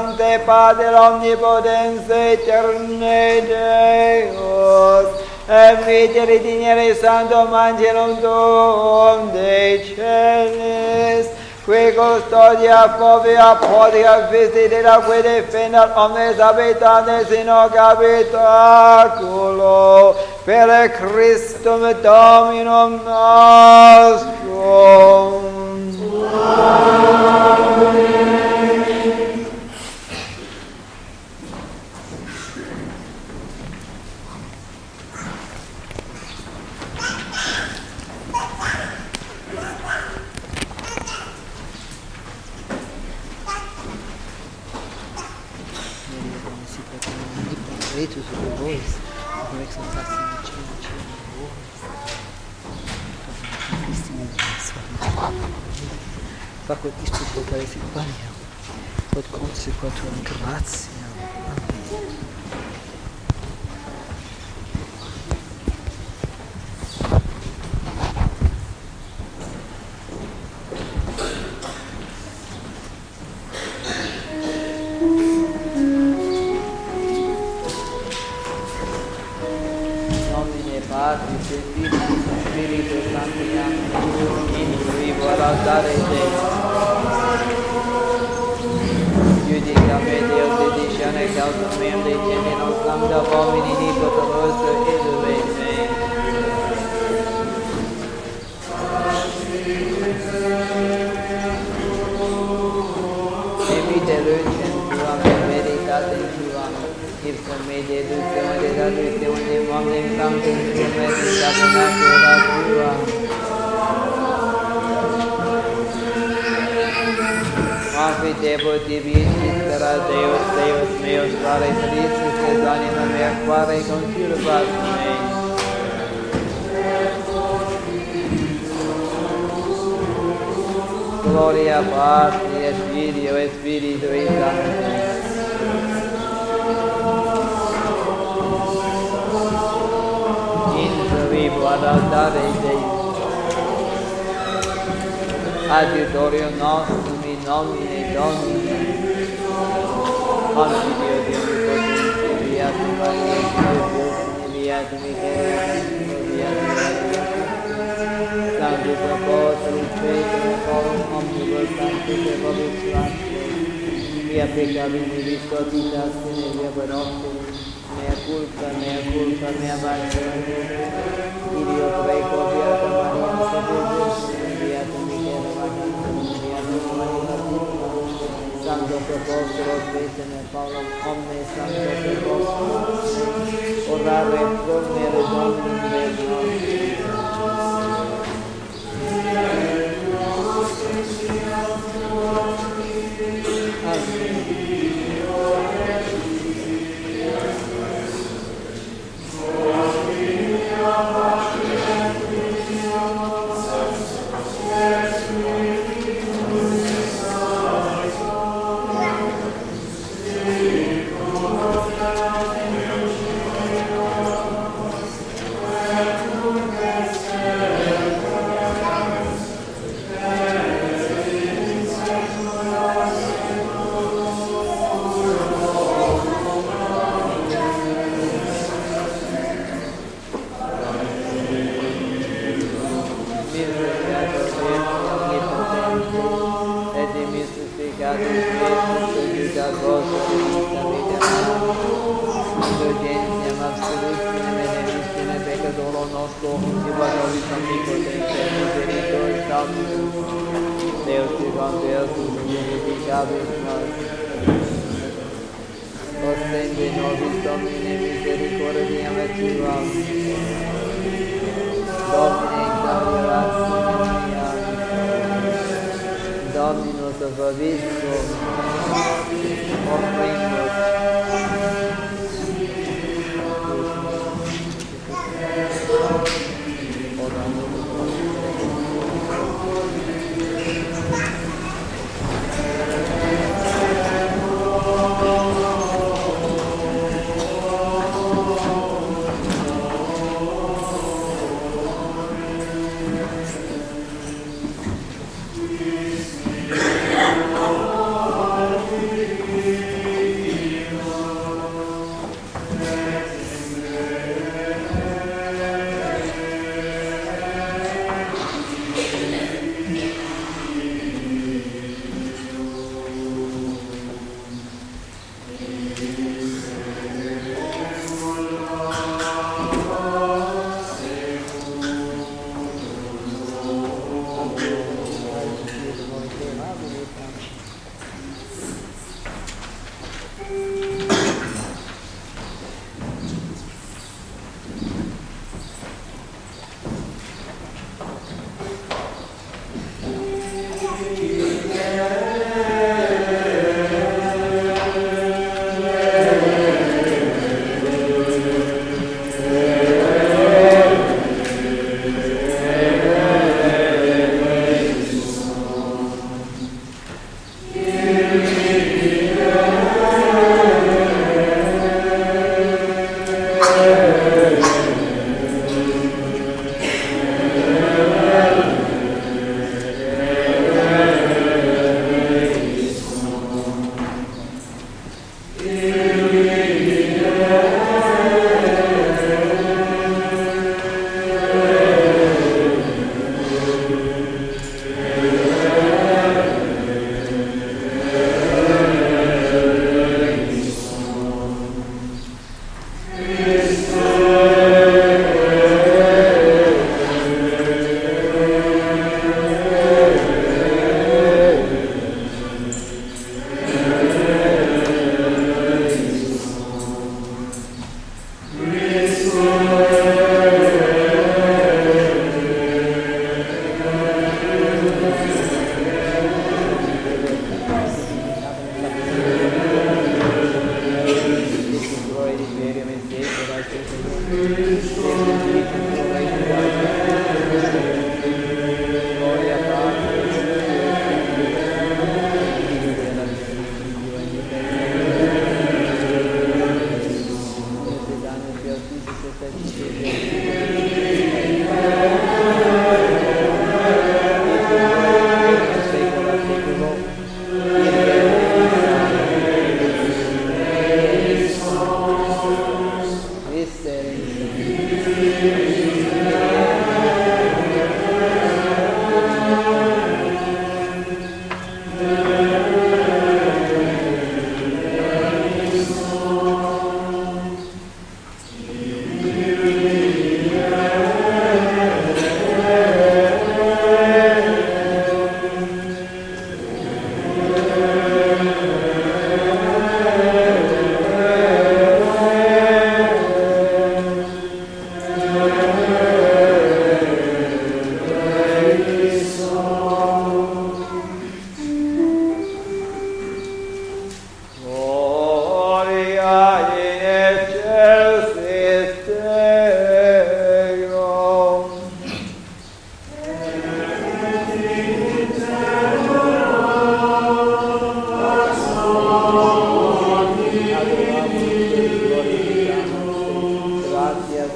Sancte Pater Omnipotens Eterne Deus, emitere dinere Santum Angelum Tuum de Celis, qui custodia fovi podia visi de la qui defendat omnes habitantes in hoc habitaculo, per Christum Dominum nostrum, diviniți, sera Deus, Deus meus, care-i tristes de zanina mea, care-i conturbați mei. Glória a Pátria, Filho, Espírito e Santo. guardare Deus. Adiutorium nostrum in nomine peca vini Sanctus Apostolus Petrus et Paulus, omnes Sanctus Apostolus, orare pro me torno de valores onipotentes, redentor sábio, Deus de bom Deus, glorificado em nós. Você de novo domine misericórdia ativa. Domine salvação minha. Dominus vobiscum. Ofrenda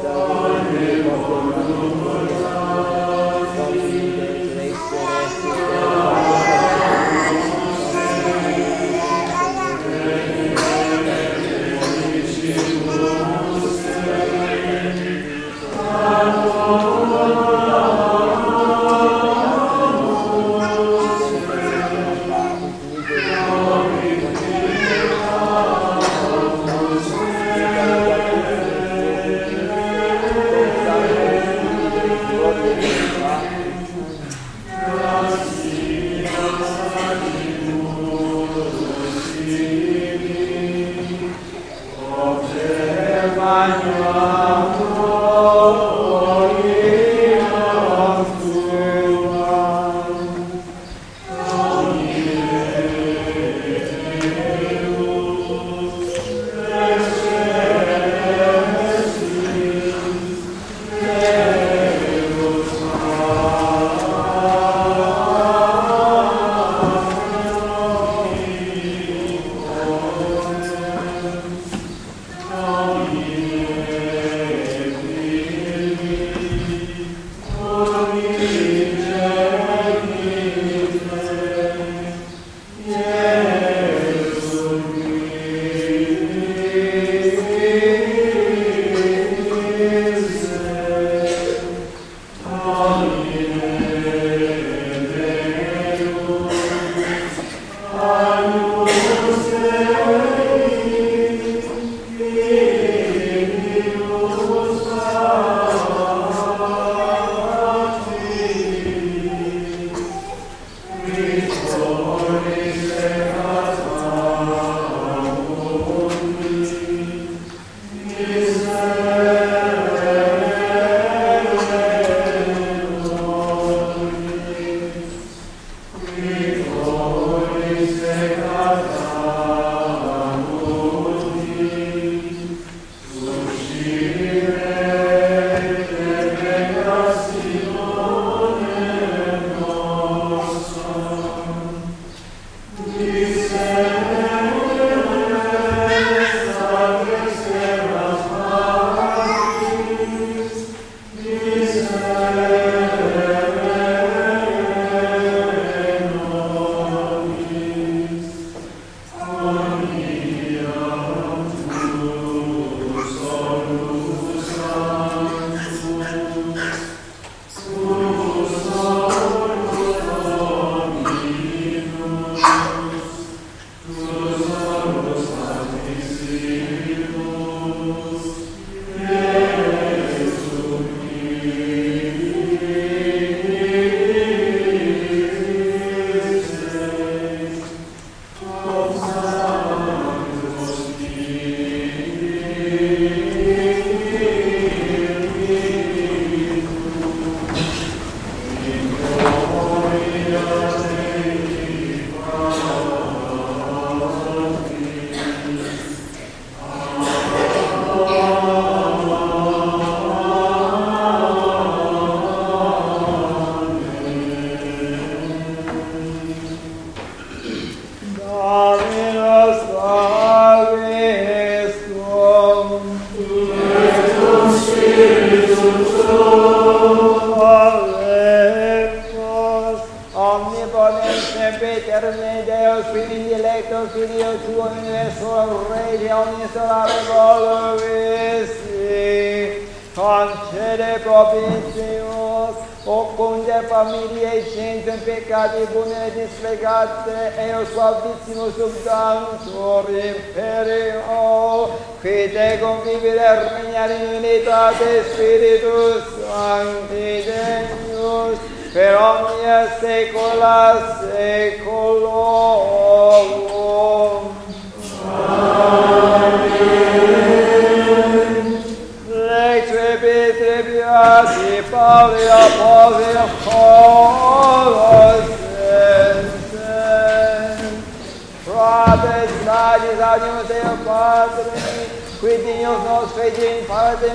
Amen.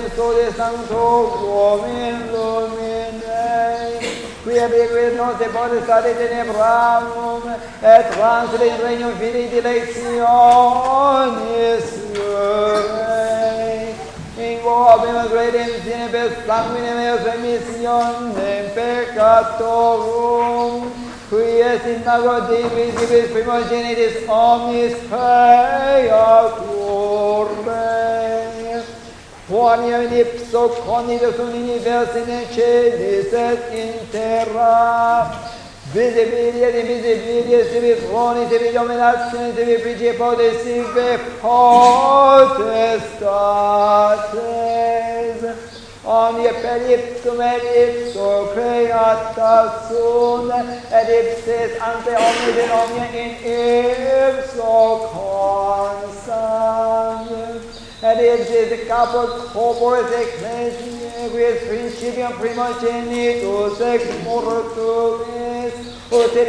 In partem sole sanctorum in lumine, qui abiquit nos de potestate tenebramum, et transire in regnum filii dilectionis Sui. In vobimus redemptione per sanguine meus remissionem peccatorum, qui est in mago David, divis primogenitus omnis creatur mei. quoniam in ipso conidos universi in celis et in terra, visibilia, divisibilia, sibi froni, sibi dominatione, sibi principate, sibi potestates. Omnia per ipsum et ipso creata sun, et ipsis ante omnis in omnia in ipso consam. Et ipsis caput corporis ecclesiae, quis principium primogenitus ex mortuis, ut in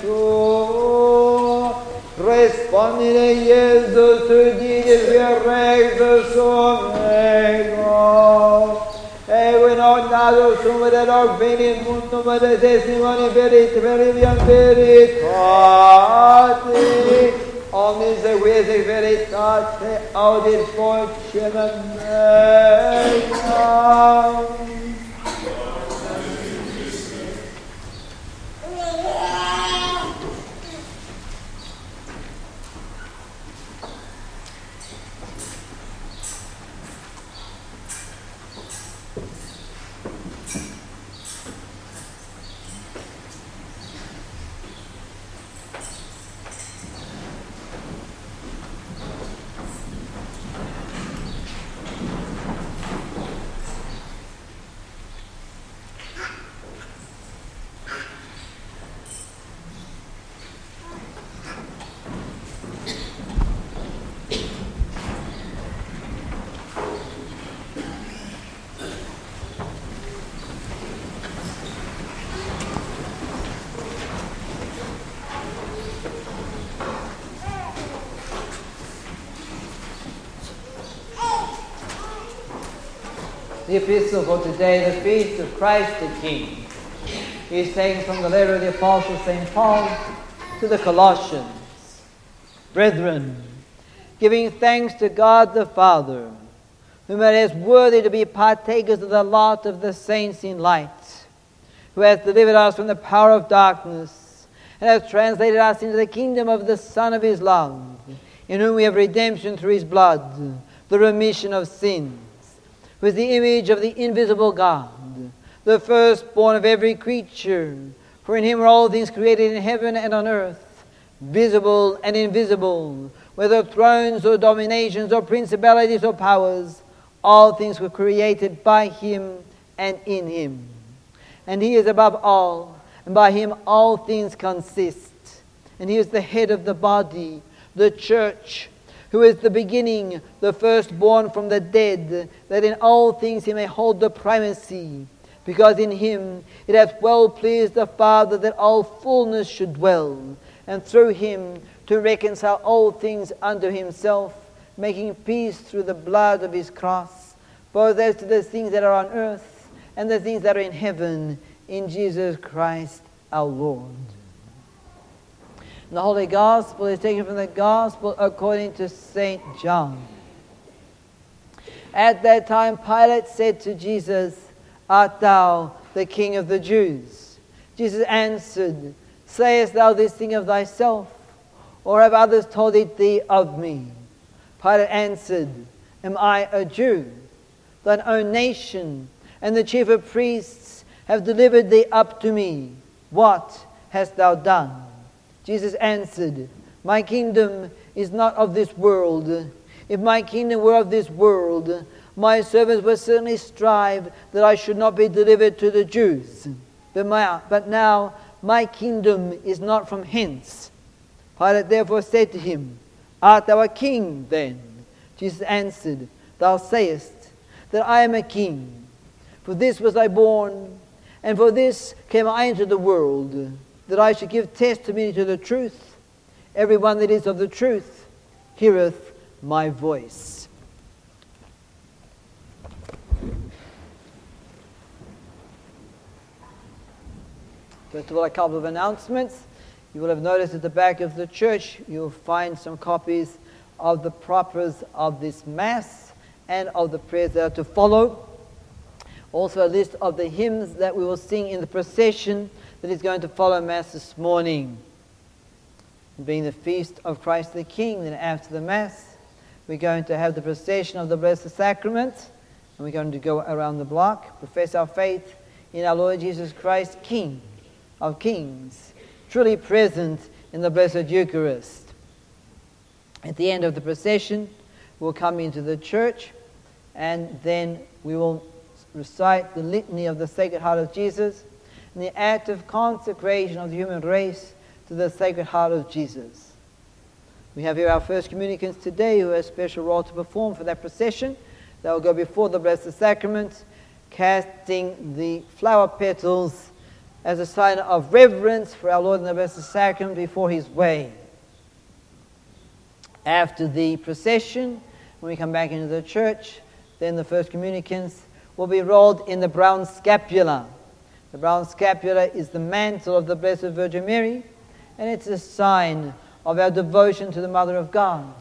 tu. Respondile Iesus, tu dices que rex sum ego. In ognato sum et hoc veni in mundum et testimoni verit veriviam veritate. Omnis eques ex veritate audit vocem meam. Epistle for today, the feast of Christ the King, is taken from the letter of the Apostle St. Paul to the Colossians. Brethren, giving thanks to God the Father, whom it is worthy to be partakers of the lot of the saints in light, who hath delivered us from the power of darkness, and hath translated us into the kingdom of the Son of his love, in whom we have redemption through his blood, the remission of sins is the image of the invisible God, the firstborn of every creature. For in him were all things created in heaven and on earth, visible and invisible, whether thrones or dominations or principalities or powers. All things were created by him and in him. And he is above all, and by him all things consist. And he is the head of the body, the church who is the beginning, the firstborn from the dead, that in all things he may hold the primacy. Because in him it hath well pleased the Father that all fullness should dwell, and through him to reconcile all things unto himself, making peace through the blood of his cross, both as to the things that are on earth and the things that are in heaven, in Jesus Christ our Lord. The Holy Gospel is taken from the Gospel according to St. John. At that time, Pilate said to Jesus, Art thou the King of the Jews? Jesus answered, Sayest thou this thing of thyself, or have others told it thee of me? Pilate answered, Am I a Jew? Thine own nation and the chief of priests have delivered thee up to me. What hast thou done? Jesus answered, My kingdom is not of this world. If my kingdom were of this world, my servants would certainly strive that I should not be delivered to the Jews. But, my, but now my kingdom is not from hence. Pilate therefore said to him, Art thou a king then? Jesus answered, Thou sayest that I am a king. For this was I born, and for this came I into the world, that I should give testimony to the truth. Everyone that is of the truth heareth my voice. First of all, a couple of announcements. You will have noticed at the back of the church, you'll find some copies of the propers of this Mass and of the prayers that are to follow. Also, a list of the hymns that we will sing in the procession that is going to follow Mass this morning. Being the feast of Christ the King, then after the Mass, we're going to have the procession of the Blessed Sacrament, and we're going to go around the block, profess our faith in our Lord Jesus Christ, King of Kings, truly present in the Blessed Eucharist. At the end of the procession, we'll come into the church, and then we will recite the litany of the Sacred Heart of Jesus and the act of consecration of the human race to the Sacred Heart of Jesus. We have here our first communicants today who have a special role to perform for that procession. They will go before the Blessed Sacrament, casting the flower petals as a sign of reverence for our Lord in the Blessed Sacrament before His way. After the procession, when we come back into the church, then the first communicants will be rolled in the brown scapular. The brown scapular is the mantle of the Blessed Virgin Mary, and it's a sign of our devotion to the Mother of God.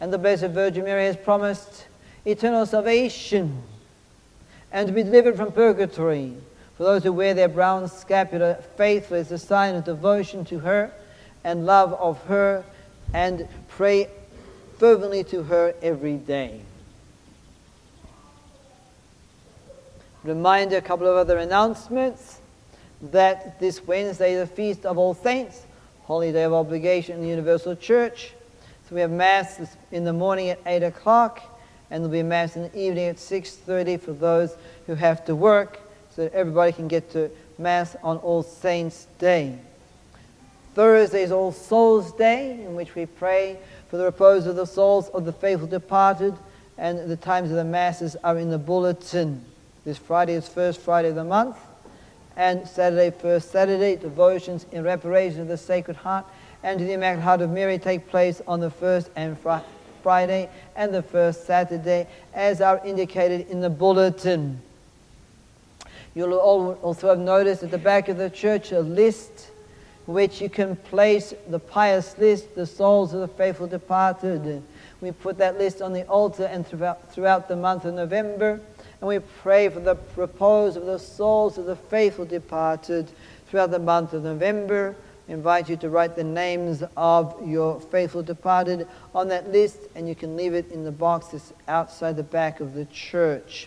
And the Blessed Virgin Mary has promised eternal salvation and to be delivered from purgatory. For those who wear their brown scapular faithfully, it's a sign of devotion to her and love of her and pray fervently to her every day. Reminder, a couple of other announcements that this Wednesday, the Feast of All Saints, holy day of obligation in the Universal Church. So we have Mass in the morning at 8 o'clock, and there'll be Mass in the evening at 6.30 for those who have to work, so that everybody can get to Mass on All Saints' Day. Thursday is All Souls' Day, in which we pray for the repose of the souls of the faithful departed, and the times of the Masses are in the bulletin. This Friday is first Friday of the month, and Saturday, first Saturday, devotions in reparation of the Sacred Heart and to the Immaculate Heart of Mary take place on the first and fr- Friday and the first Saturday, as are indicated in the bulletin. You'll also have noticed at the back of the church a list which you can place the pious list, the souls of the faithful departed. We put that list on the altar and throughout, throughout the month of November and we pray for the repose of the souls of the faithful departed throughout the month of November. I invite you to write the names of your faithful departed on that list, and you can leave it in the boxes outside the back of the church.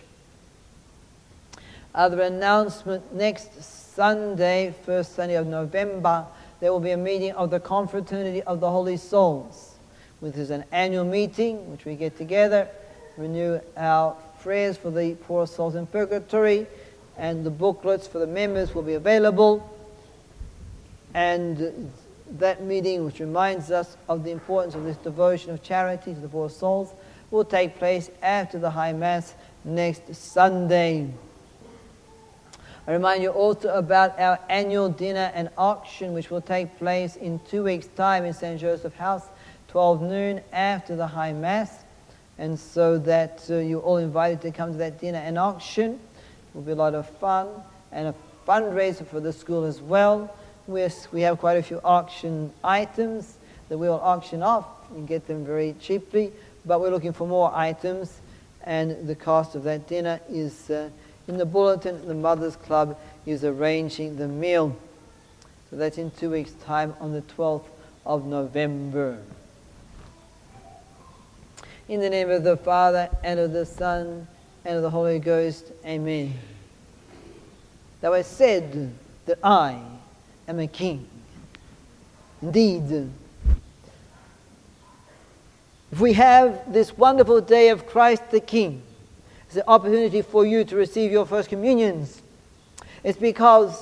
Other announcement next Sunday, first Sunday of November, there will be a meeting of the Confraternity of the Holy Souls, which is an annual meeting which we get together, renew our prayers for the poor souls in purgatory, and the booklets for the members will be available. And that meeting, which reminds us of the importance of this devotion of charity to the poor souls, will take place after the High Mass next Sunday. I remind you also about our annual dinner and auction, which will take place in two weeks' time in St. Joseph House, 12 noon after the High Mass and so that uh, you're all invited to come to that dinner and auction. Will be a lot of fun and a fundraiser for the school as well. We're, we have quite a few auction items that we will auction off and get them very cheaply, but we're looking for more items, and the cost of that dinner is uh, in the bulletin. The Mothers Club is arranging the meal. So that's in two weeks' time on the 12th of November. In the name of the Father, and of the Son, and of the Holy Ghost. Amen. Thou hast said that I am a king. Indeed, if we have this wonderful day of Christ the King, it's an opportunity for you to receive your first communions. It's because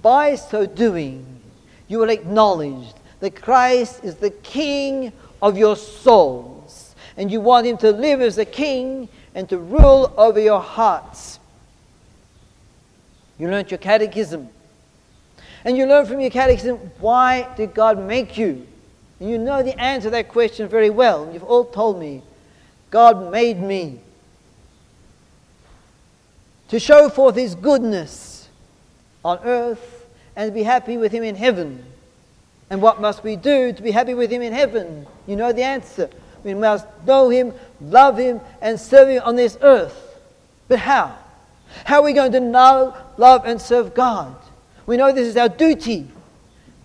by so doing, you will acknowledge that Christ is the King of your souls, and you want Him to live as a King and to rule over your hearts. You learned your catechism. And you learn from your catechism, why did God make you? And you know the answer to that question very well. You've all told me, God made me to show forth His goodness on earth and to be happy with Him in heaven. And what must we do to be happy with Him in heaven? You know the answer. We must know Him, love Him, and serve Him on this earth. But how? How are we going to know, love, and serve God? We know this is our duty.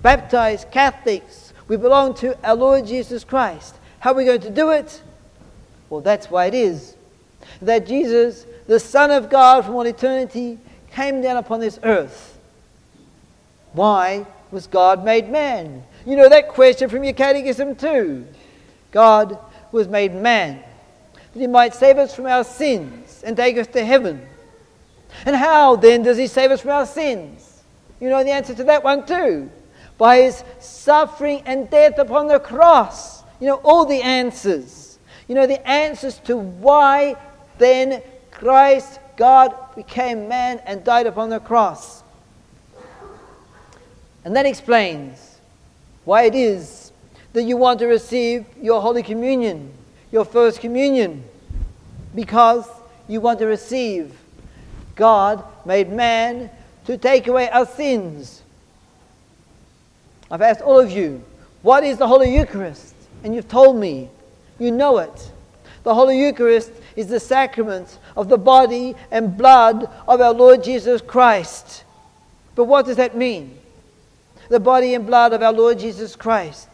Baptized Catholics, we belong to our Lord Jesus Christ. How are we going to do it? Well, that's why it is that Jesus, the Son of God from all eternity, came down upon this earth. Why was God made man? You know that question from your catechism too. God was made man that he might save us from our sins and take us to heaven. And how then does he save us from our sins? You know the answer to that one too. By his suffering and death upon the cross. You know all the answers. You know the answers to why then Christ, God, became man and died upon the cross. And that explains why it is that you want to receive your Holy Communion, your First Communion, because you want to receive God made man to take away our sins. I've asked all of you, what is the Holy Eucharist? And you've told me, you know it. The Holy Eucharist is the sacrament of the body and blood of our Lord Jesus Christ. But what does that mean? The body and blood of our Lord Jesus Christ.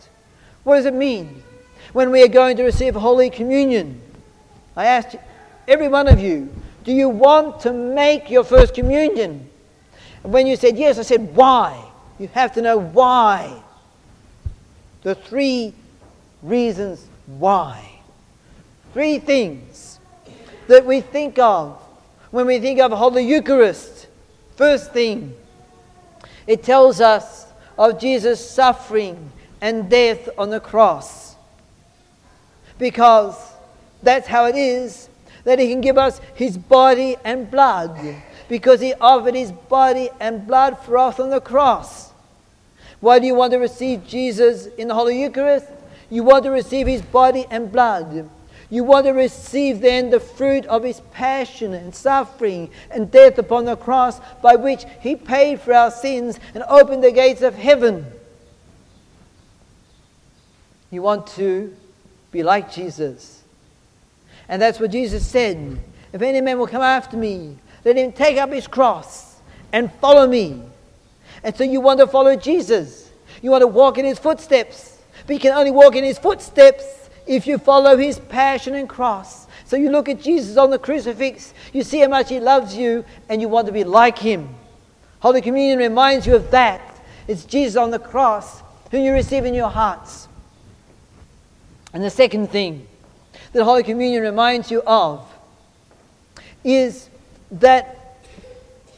What does it mean when we are going to receive Holy Communion? I asked every one of you, do you want to make your first communion? And when you said yes, I said, why? You have to know why. The three reasons why. Three things that we think of when we think of Holy Eucharist. First thing, it tells us of Jesus' suffering and death on the cross. Because that's how it is that He can give us His body and blood. Because He offered His body and blood for us on the cross. Why do you want to receive Jesus in the Holy Eucharist? You want to receive His body and blood. You want to receive then the fruit of his passion and suffering and death upon the cross by which he paid for our sins and opened the gates of heaven. You want to be like Jesus. And that's what Jesus said. If any man will come after me, let him take up his cross and follow me. And so you want to follow Jesus. You want to walk in his footsteps. But you can only walk in his footsteps if you follow his passion and cross. So you look at Jesus on the crucifix, you see how much he loves you, and you want to be like him. Holy Communion reminds you of that. It's Jesus on the cross whom you receive in your hearts. And the second thing that Holy Communion reminds you of is that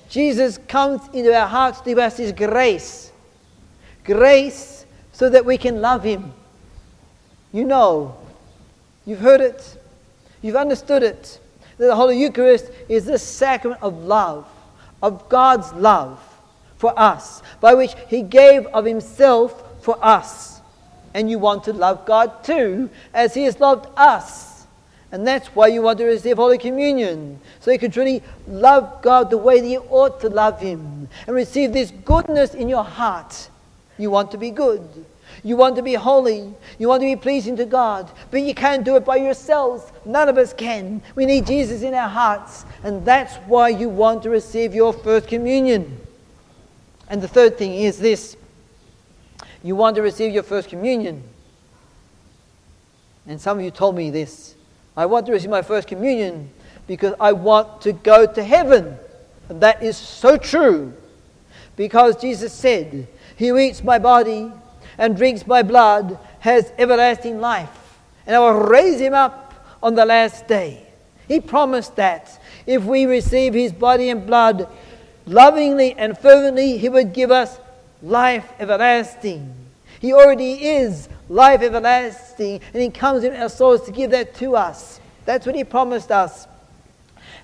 Jesus comes into our hearts to give us His grace. Grace so that we can love Him. You know, you've heard it, you've understood it, that the Holy Eucharist is the sacrament of love, of God's love for us, by which He gave of Himself for us and you want to love God too, as He has loved us. And that's why you want to receive Holy Communion, so you can truly love God the way that you ought to love Him and receive this goodness in your heart. You want to be good. You want to be holy. You want to be pleasing to God. But you can't do it by yourselves. None of us can. We need Jesus in our hearts. And that's why you want to receive your first communion. And the third thing is this you want to receive your first communion. And some of you told me this. I want to receive my first communion because I want to go to heaven. And that is so true. Because Jesus said, He who eats my body and drinks my blood has everlasting life. and I will raise him up on the last day. He promised that if we receive his body and blood lovingly and fervently, he would give us life everlasting. He already is life everlasting, and he comes in our souls to give that to us. That's what he promised us.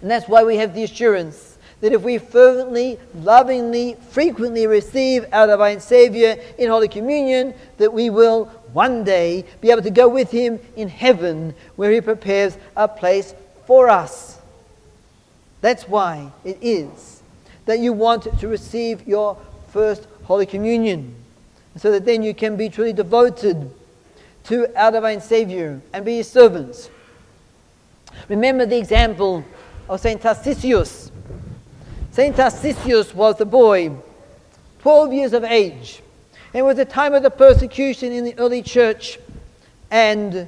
And that's why we have the assurance that if we fervently, lovingly, frequently receive our divine Savior in Holy Communion, that we will one day be able to go with him in heaven where he prepares a place for us. That's why it is that you want to receive your first Holy Communion, so that then you can be truly devoted to our divine Savior and be his servants. Remember the example of St. Tarcisius. St. Tarcisius was a boy, 12 years of age. It was the time of the persecution in the early church, and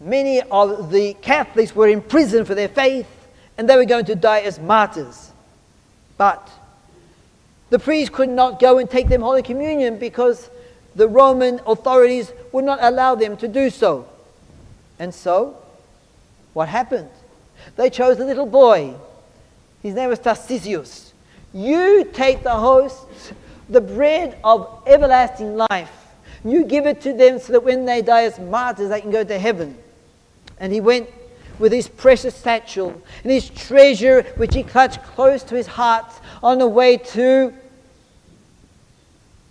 many of the Catholics were in prison for their faith, and they were going to die as martyrs. But the priest could not go and take them Holy Communion because the Roman authorities would not allow them to do so. And so, what happened? They chose a little boy. His name was Tarcisius. You take the host, the bread of everlasting life. You give it to them so that when they die as martyrs, they can go to heaven. And he went with his precious satchel and his treasure, which he clutched close to his heart, on the way to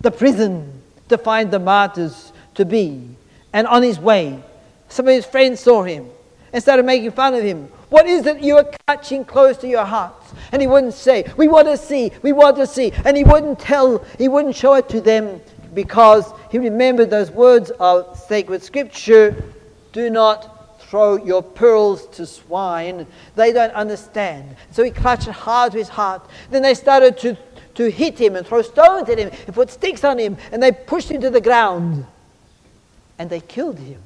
the prison to find the martyrs to be. And on his way, some of his friends saw him and started making fun of him. What is it you are clutching close to your hearts? And he wouldn't say, We want to see, we want to see. And he wouldn't tell, he wouldn't show it to them because he remembered those words of sacred scripture do not throw your pearls to swine. They don't understand. So he clutched hard to his heart. Then they started to, to hit him and throw stones at him and put sticks on him and they pushed him to the ground. And they killed him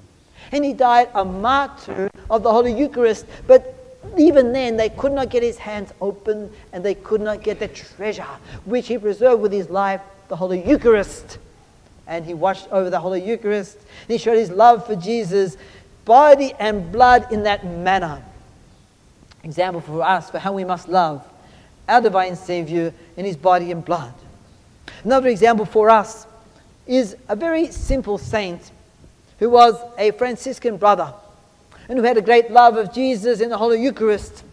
and he died a martyr of the Holy Eucharist. But even then, they could not get his hands open and they could not get the treasure which he preserved with his life, the Holy Eucharist. And he watched over the Holy Eucharist. And he showed his love for Jesus, body and blood in that manner. Example for us for how we must love our divine Savior in his body and blood. Another example for us is a very simple saint who was a Franciscan brother and who had a great love of Jesus in the Holy Eucharist.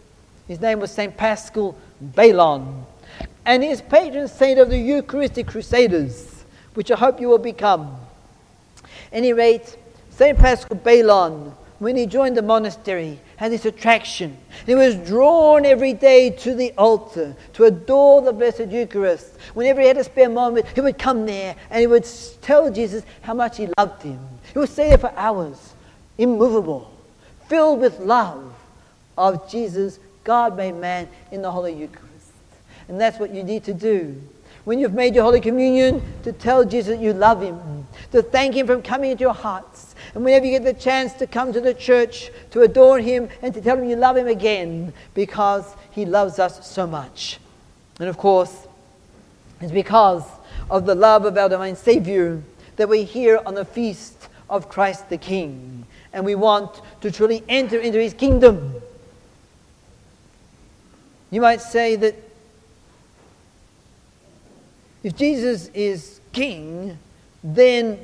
His name was St. Paschal Baylon. And he is patron saint of the Eucharistic Crusaders, which I hope you will become. At any rate, St. Paschal Baylon, when he joined the monastery, had this attraction. He was drawn every day to the altar to adore the Blessed Eucharist. Whenever he had a spare moment, he would come there and he would tell Jesus how much he loved him. He would stay there for hours, immovable, filled with love of Jesus, God made man, in the Holy Eucharist. And that's what you need to do. When you've made your Holy Communion, to tell Jesus that you love him, to thank him for coming into your hearts. And whenever you get the chance to come to the church, to adore him and to tell him you love him again because he loves us so much. And of course, it's because of the love of our divine Savior that we're here on the feast of Christ the King. And we want to truly enter into his kingdom. You might say that if Jesus is king, then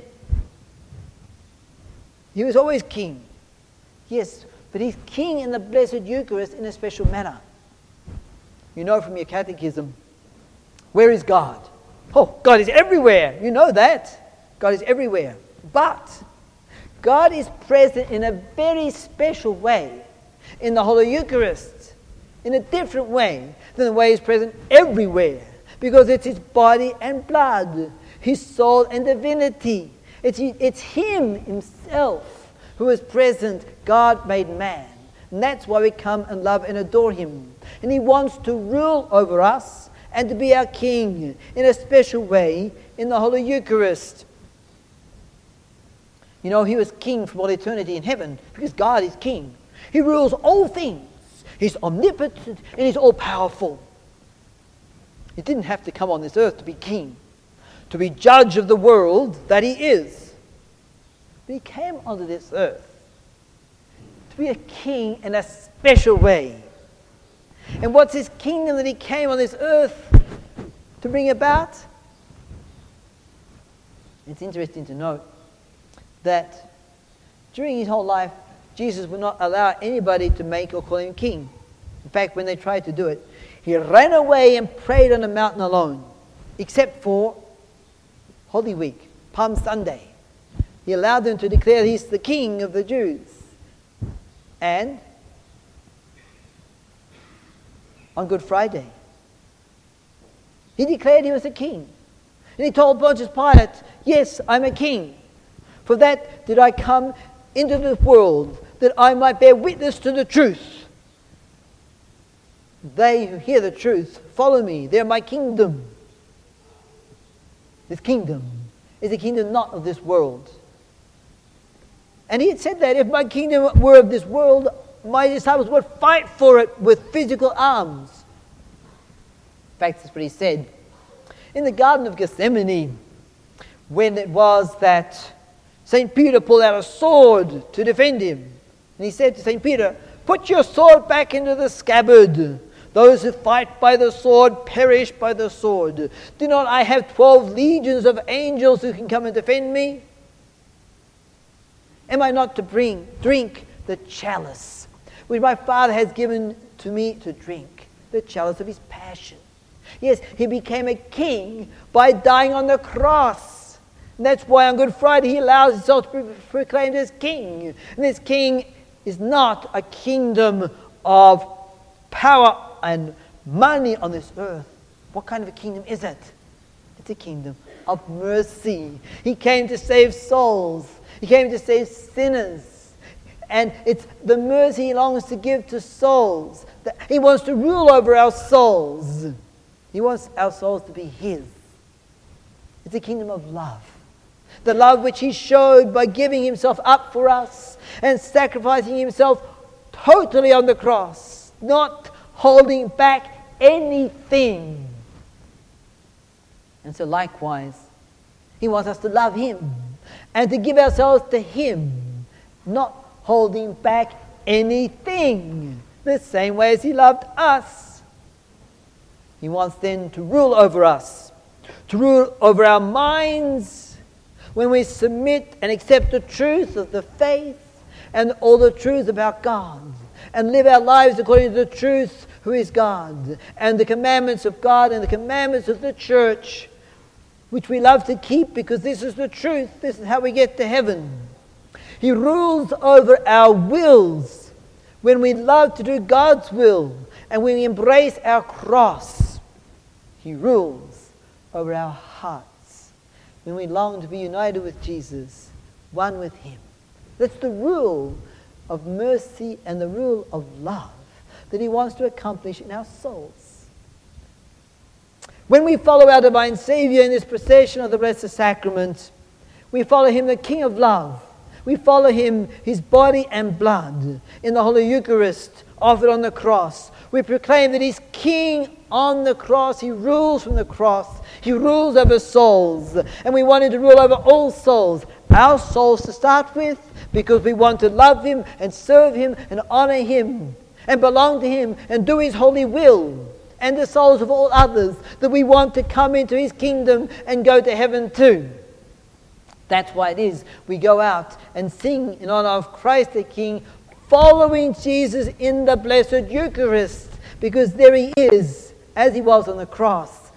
he was always king. Yes, but he's king in the Blessed Eucharist in a special manner. You know from your catechism, where is God? Oh, God is everywhere. You know that. God is everywhere. But God is present in a very special way in the Holy Eucharist, in a different way than the way He's present everywhere, because it's His body and blood, His soul and divinity. It's, it's Him Himself who is present, God made man. And that's why we come and love and adore Him. And He wants to rule over us and to be our King in a special way in the Holy Eucharist. You know, he was king from all eternity in heaven because God is king. He rules all things. He's omnipotent and he's all powerful. He didn't have to come on this earth to be king, to be judge of the world that he is. But he came onto this earth to be a king in a special way. And what's his kingdom that he came on this earth to bring about? It's interesting to note that during his whole life, Jesus would not allow anybody to make or call him king. In fact, when they tried to do it, he ran away and prayed on the mountain alone, except for Holy Week, Palm Sunday. He allowed them to declare he's the king of the Jews. And on Good Friday, he declared he was a king. And he told Pontius Pilate, Yes, I'm a king. For that did I come into the world, that I might bear witness to the truth. They who hear the truth follow me. They're my kingdom. This kingdom is a kingdom not of this world. And he had said that if my kingdom were of this world, my disciples would fight for it with physical arms. In fact, that's what he said. In the Garden of Gethsemane, when it was that St. Peter pulled out a sword to defend him, and he said to St. Peter, Put your sword back into the scabbard. Those who fight by the sword perish by the sword. Do not I have 12 legions of angels who can come and defend me? Am I not to bring, drink the chalice which my Father has given to me to drink, the chalice of his passion? Yes, he became a king by dying on the cross. And that's why on Good Friday he allows himself to be proclaimed as king. And this king is not a kingdom of power and money on this earth. What kind of a kingdom is it? It's a kingdom of mercy. He came to save souls, He came to save sinners. And it's the mercy He longs to give to souls. That he wants to rule over our souls. He wants our souls to be His. It's a kingdom of love. The love which He showed by giving Himself up for us and sacrificing Himself totally on the cross, not holding back anything. And so, likewise, He wants us to love Him and to give ourselves to Him, not holding back anything, the same way as He loved us. He wants then to rule over us, to rule over our minds when we submit and accept the truth of the faith and all the truth about God and live our lives according to the truth who is God and the commandments of God and the commandments of the church, which we love to keep because this is the truth. This is how we get to heaven. He rules over our wills when we love to do God's will and when we embrace our cross. He rules over our hearts when we long to be united with Jesus, one with Him. That's the rule of mercy and the rule of love that He wants to accomplish in our souls. When we follow our divine Savior in this procession of the Blessed Sacrament, we follow Him, the King of love. We follow Him, His body and blood in the Holy Eucharist offered on the cross. We proclaim that He's King on the cross. He rules from the cross. He rules over souls. And we want Him to rule over all souls. Our souls to start with, because we want to love Him and serve Him and honor Him and belong to Him and do His holy will and the souls of all others that we want to come into His kingdom and go to heaven too. That's why it is we go out and sing in honor of Christ the King, following Jesus in the Blessed Eucharist, because there He is, as He was on the cross,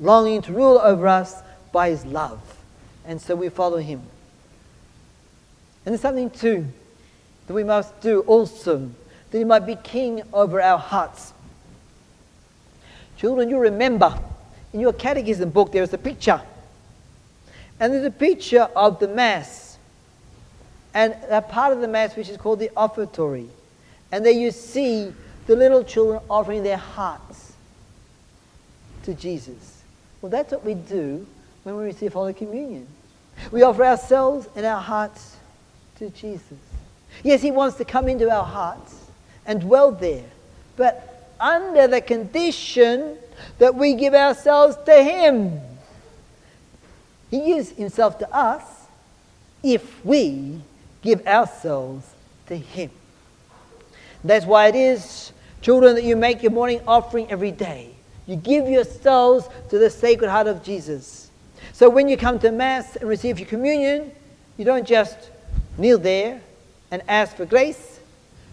longing to rule over us by His love. And so we follow Him. And there's something too that we must do also, that He might be king over our hearts. Children, you remember in your catechism book there is a picture. And there's a picture of the Mass. And a part of the Mass which is called the offertory. And there you see the little children offering their hearts to Jesus. Well, that's what we do when we receive Holy Communion. We offer ourselves and our hearts to Jesus. Yes, He wants to come into our hearts and dwell there, but under the condition that we give ourselves to Him. He gives Himself to us, if we give ourselves to Him. That's why it is, children, that you make your morning offering every day. You give yourselves to the Sacred Heart of Jesus. So when you come to Mass and receive your communion, you don't just kneel there and ask for grace.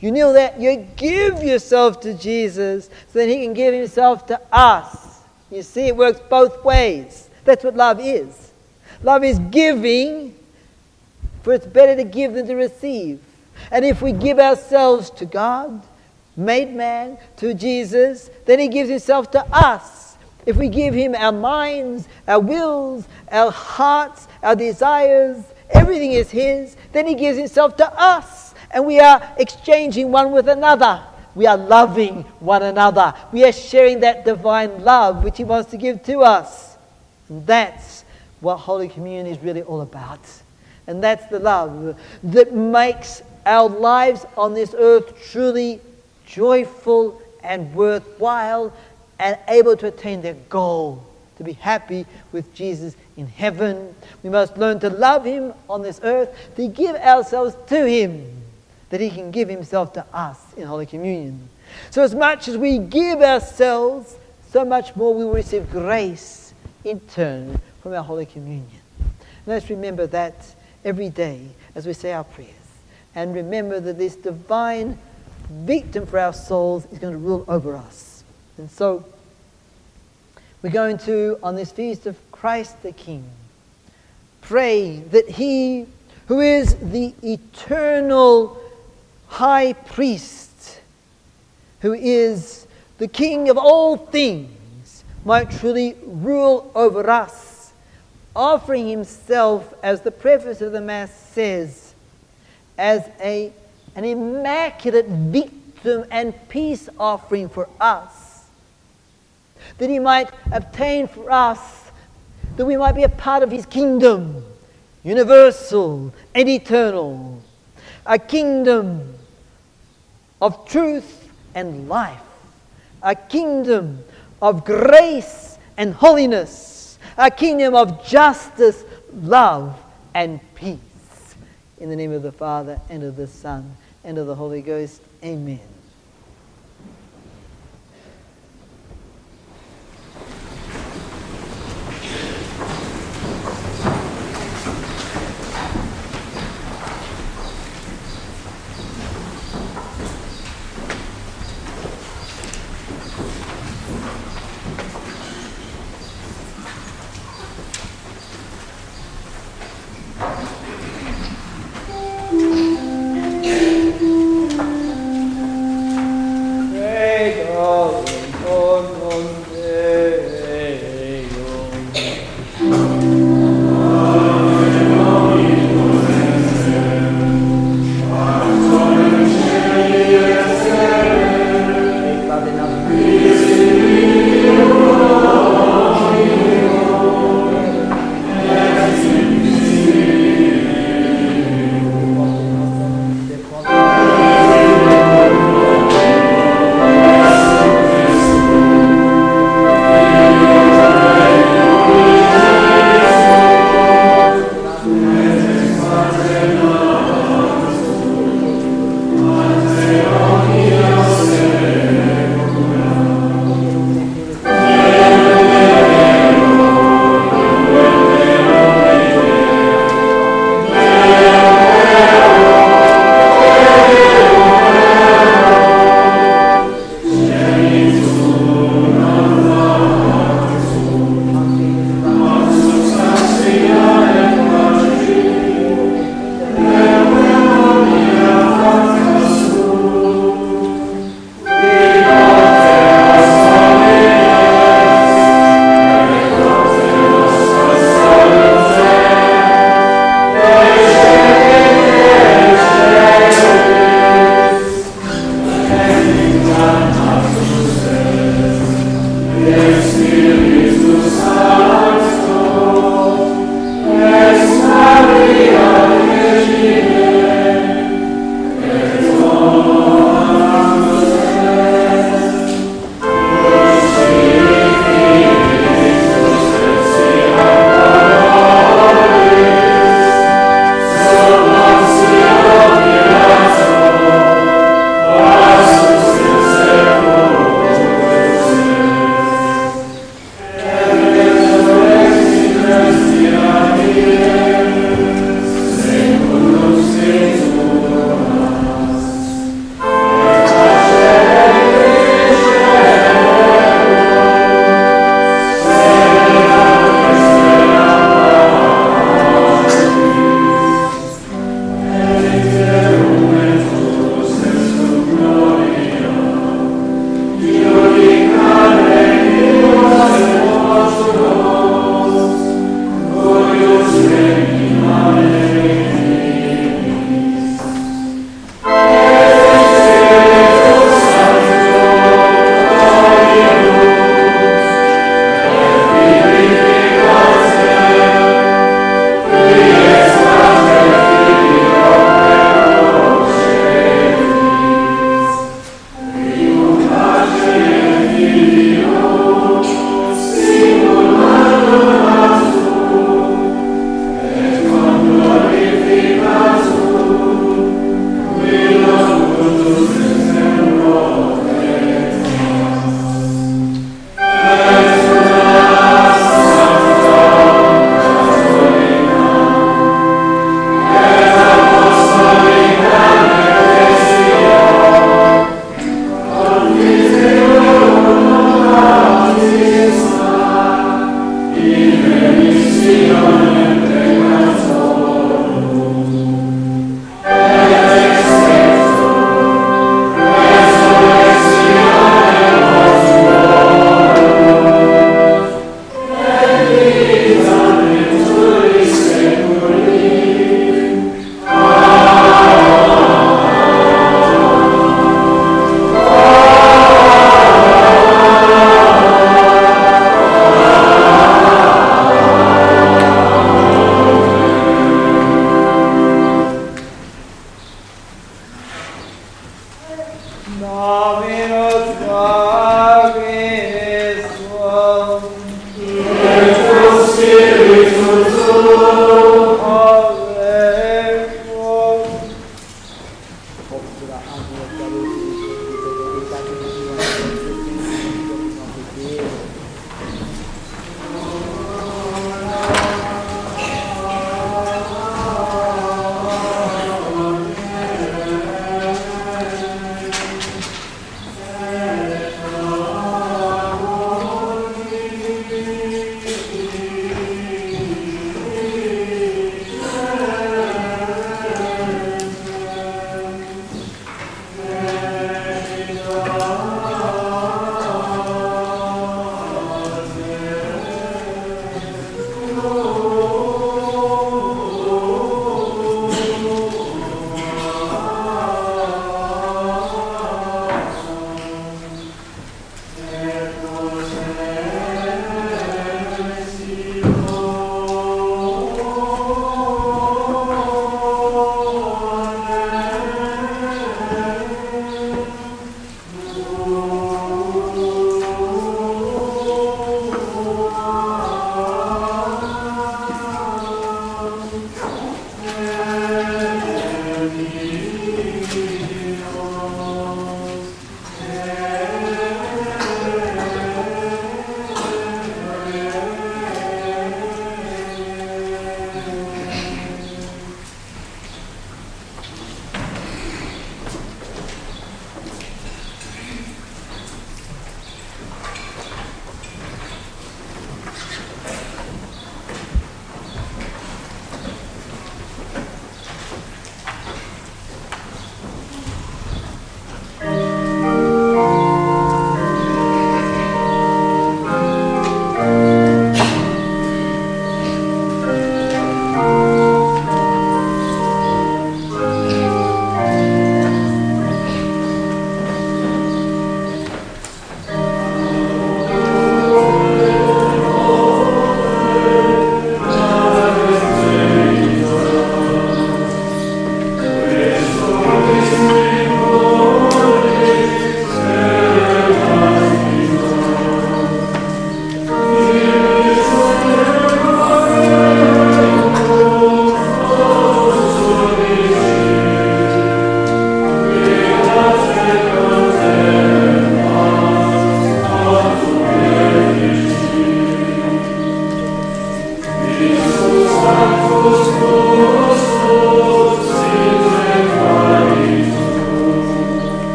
You kneel there, you give yourself to Jesus so that He can give Himself to us. You see, it works both ways. That's what love is. Love is giving, for it's better to give than to receive. And if we give ourselves to God, made man, to Jesus, then He gives Himself to us. If we give Him our minds, our wills, our hearts, our desires, everything is His, then He gives Himself to us. And we are exchanging one with another. We are loving one another. We are sharing that divine love which He wants to give to us. And that's what Holy Communion is really all about. And that's the love that makes our lives on this earth truly joyful and worthwhile and able to attain their goal to be happy with Jesus in heaven. We must learn to love Him on this earth, to give ourselves to Him, that He can give Himself to us in Holy Communion. So, as much as we give ourselves, so much more we will receive grace in turn from our Holy Communion. let's remember that every day as we say our prayers. And remember that this divine victim for our souls is going to rule over us. And so, we're going to, on this feast of Christ the King, pray that He, who is the eternal high priest, who is the King of all things, might truly rule over us, offering Himself, as the preface of the Mass says, as a, an immaculate victim and peace offering for us. That he might obtain for us, that we might be a part of his kingdom, universal and eternal. A kingdom of truth and life. A kingdom of grace and holiness. A kingdom of justice, love, and peace. In the name of the Father, and of the Son, and of the Holy Ghost. Amen.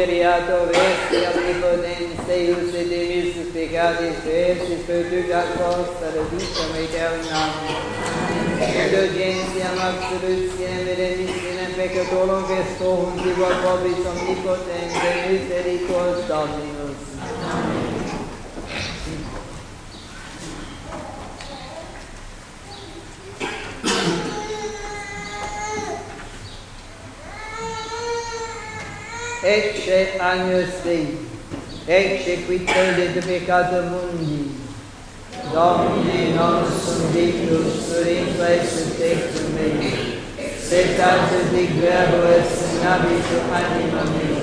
seriato vesti omnipotenza ius divi supplicatis versi produca costa reducam aeternam et urgentiam absolutiam et remissine peccatorum vestorum e divo pobis omnipotente misericordatum 10 agneței, execuitări de judecată mundii. Domnii nostru dignu, Sfârința Sfântectul meu, se tace de grabă sânabitul anima mea.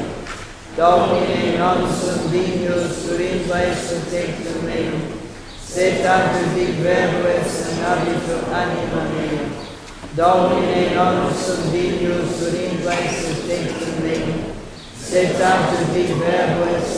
Domnii nostru dignu, Sfârința Sfântectul meu, se tace de grabă sânabitul anima mea. Domnii nostru dignu, Sfârința Sfântectul sed tanto dic verbo est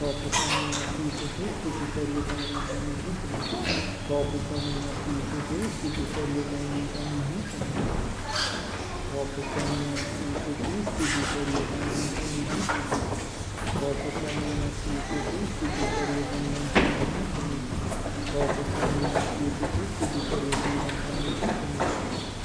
copo com Cristo Cristo, que seria também um caminho íntimo, copo com Cristo Cristo, que seria também um caminho íntimo, copo com Cristo Cristo, que seria também um caminho íntimo, copo com Cristo Cristo, que seria também um caminho íntimo, copo com Cristo Cristo, que seria também um caminho íntimo,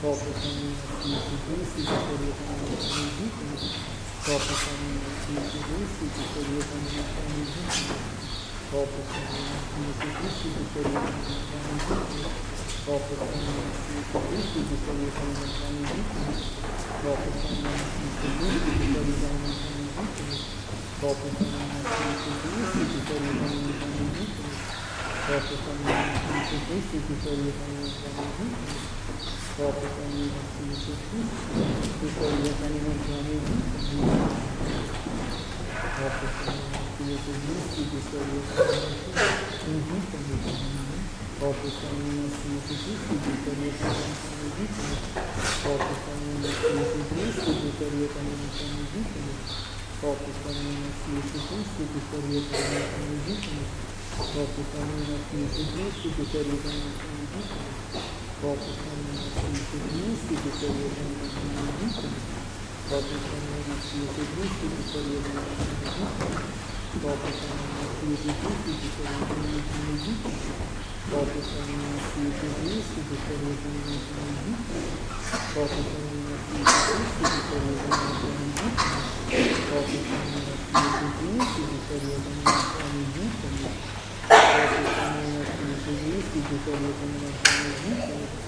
topa o caminho que seguiste, que seria o caminho legítimo, topa o caminho que seguiste, que seria o caminho legítimo, topa o caminho que seguiste, que seria o caminho legítimo, topa o caminho que seguiste, que seria o caminho legítimo, topa o caminho que seguiste, que seria o caminho legítimo, topa o caminho que seguiste, que seria Focus on the мистики, поведаны мистики, попытаны мистики, поведаны мистики, попытаны мистики, поведаны мистики, попытаны мистики, поведаны мистики, попытаны мистики, поведаны мистики, попытаны мистики, поведаны мистики, попытаны мистики, поведаны мистики,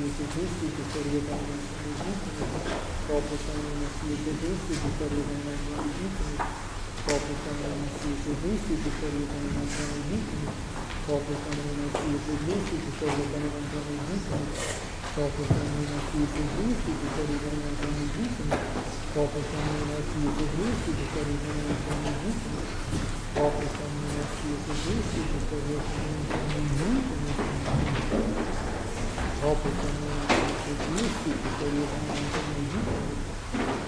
येतेभ्यः विपर्यगामिभिः कोपसंयमस्येतेभ्यः विपर्यगामिभिः कोपसंयमस्येतेभ्यः विपर्यगामिभिः कोपसंयमस्येतेभ्यः विपर्यगामिभिः कोपसंयमस्येतेभ्यः विपर्यगामिभिः कोपसंयमस्येतेभ्यः विपर्यगामिभिः कोपसंयमस्येतेभ्यः विपर्यगामिभिः опытами публистики,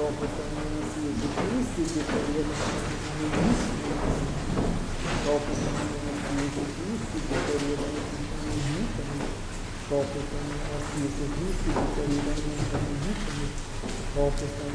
опытами публистики, опытами опытами опытами опытами опытами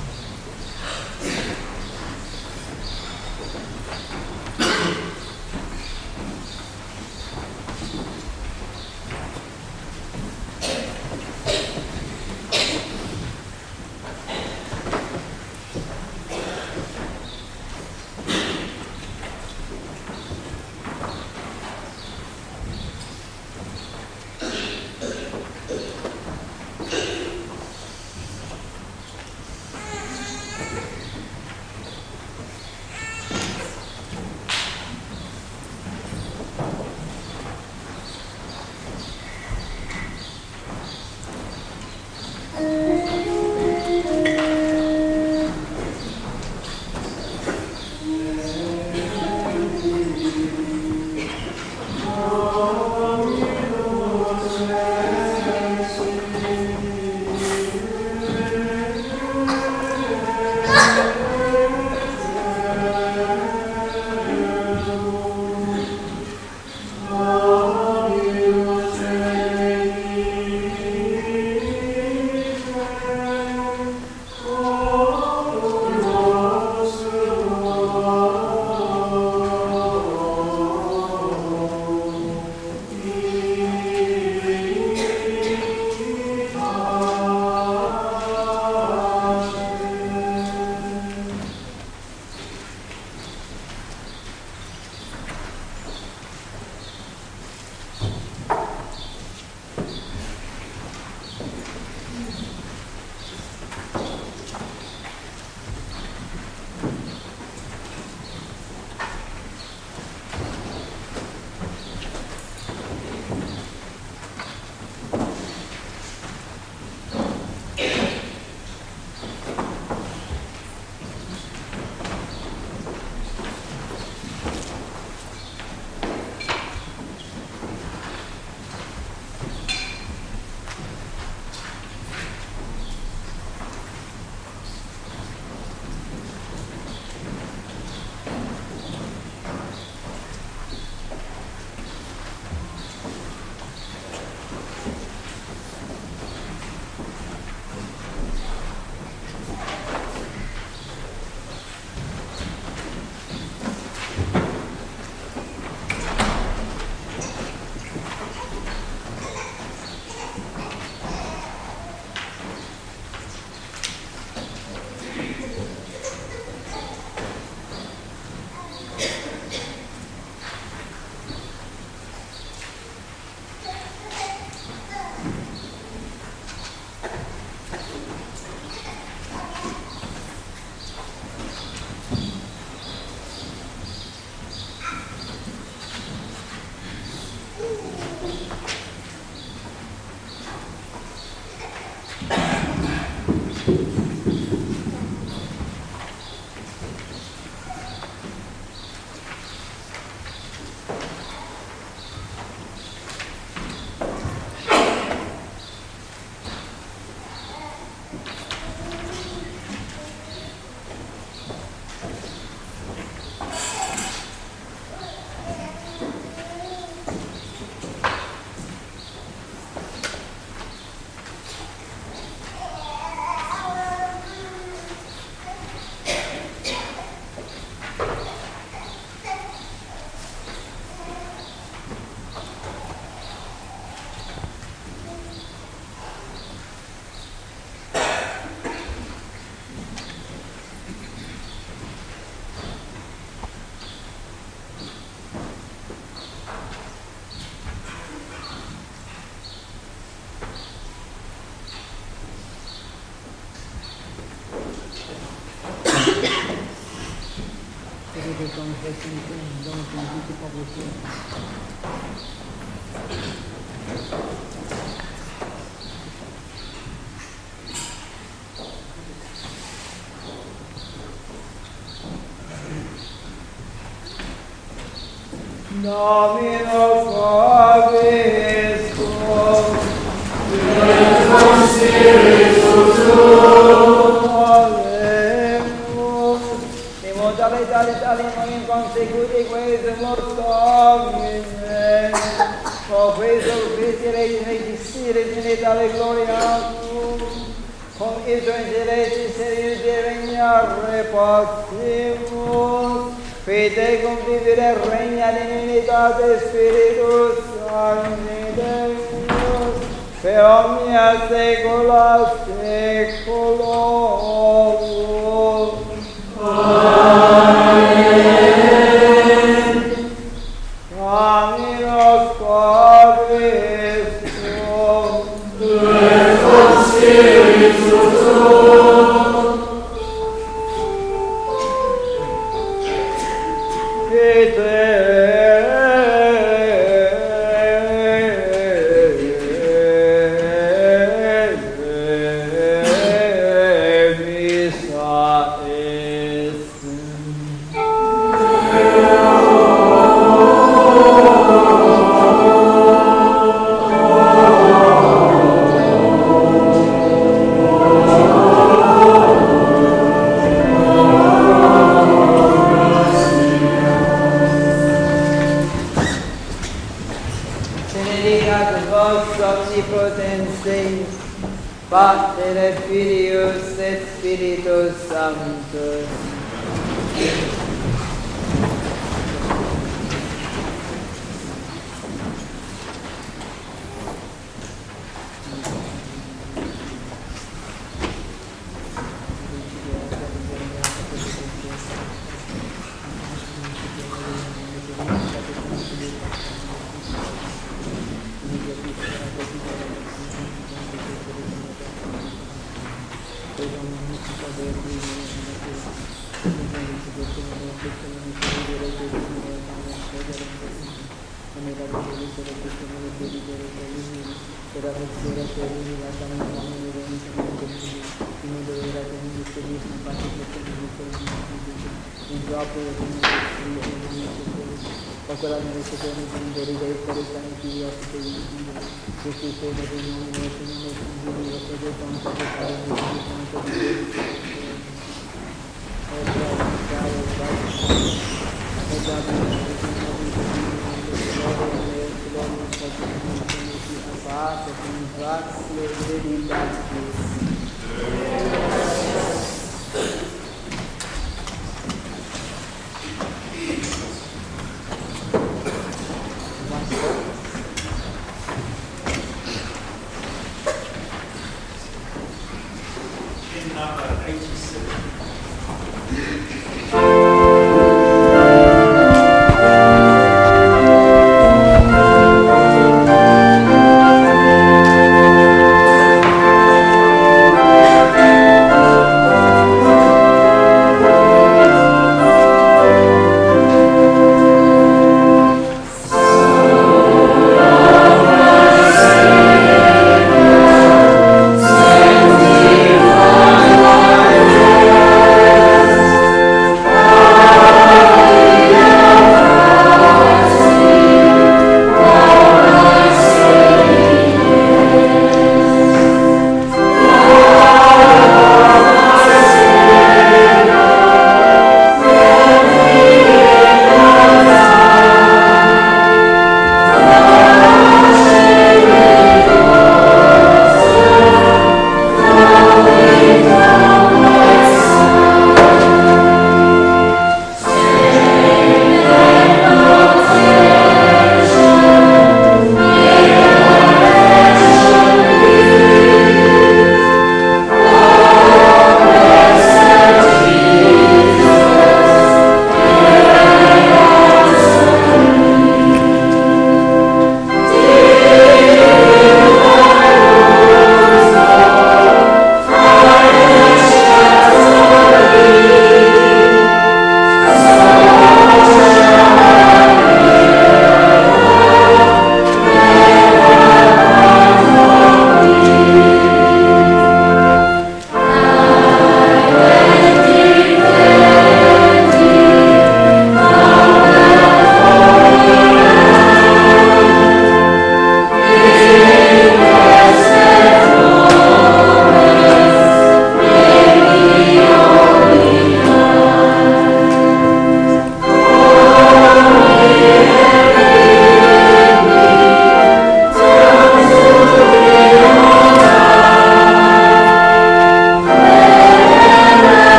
anything, publish it. Domino Favisco. Alleluia. Deus. Amen.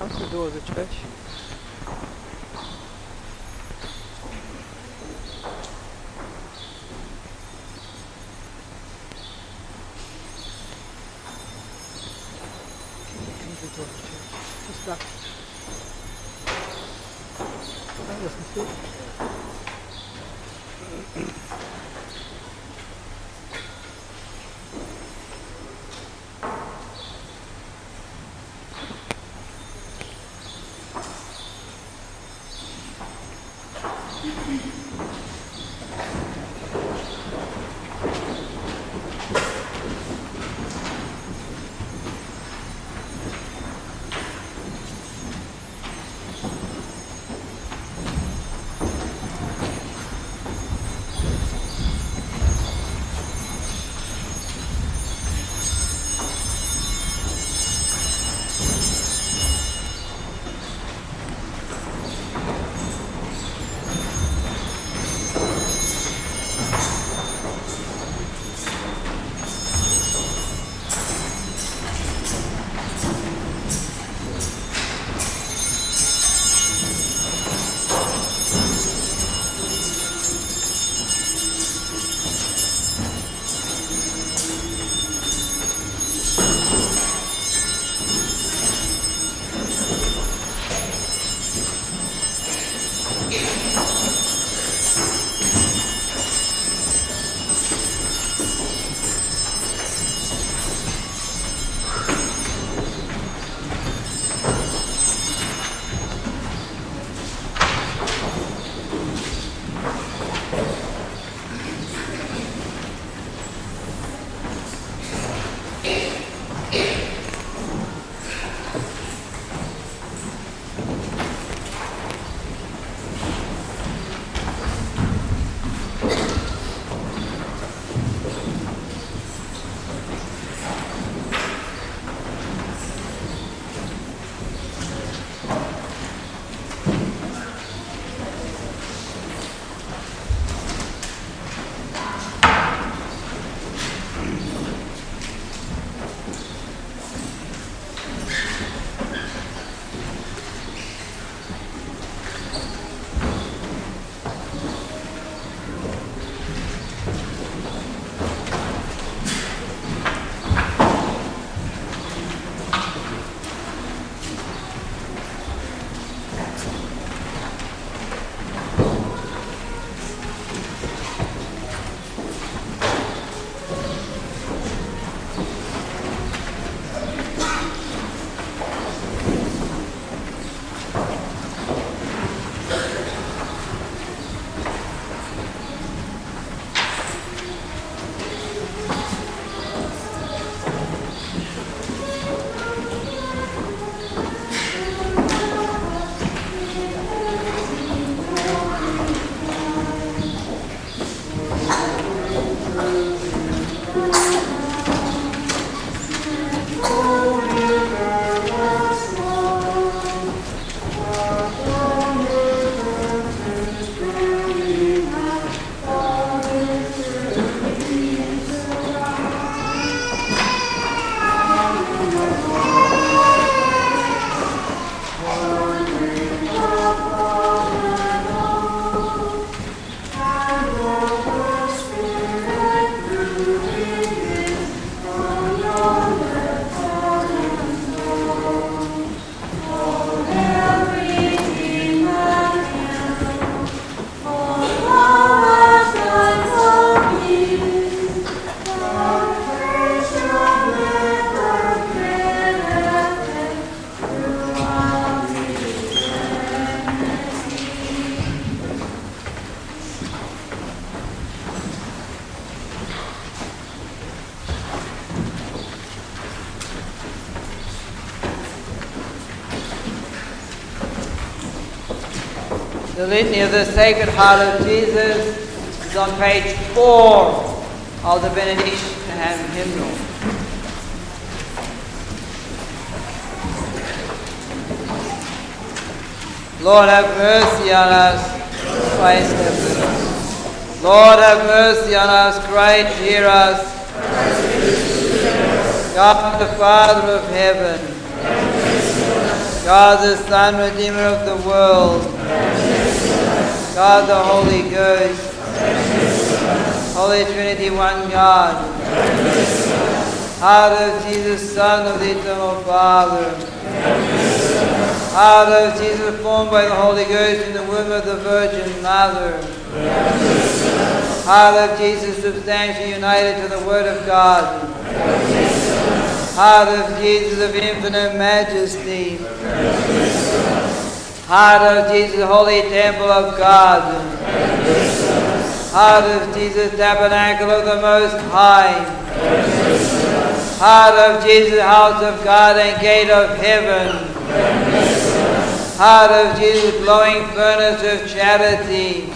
Come to the door The Litany of the Sacred Heart of Jesus is on page four of the Benediction hymnal. Lord have mercy on us. Christ have mercy. Lord have mercy on us. Christ hear us. God the Father of heaven. God the Son, Redeemer of the world. God the Holy Ghost. Holy Trinity, one God. Heart of Jesus, Son of the Eternal Father. Heart of Jesus, formed by the Holy Ghost in the womb of the Virgin Mother. Heart of Jesus, substantially united to the Word of God. Heart of Jesus of infinite majesty. Heart of Jesus, holy temple of God. Heart of Jesus, tabernacle of the Most High. Heart of Jesus, house of God and gate of heaven. Heart of Jesus, glowing furnace of charity.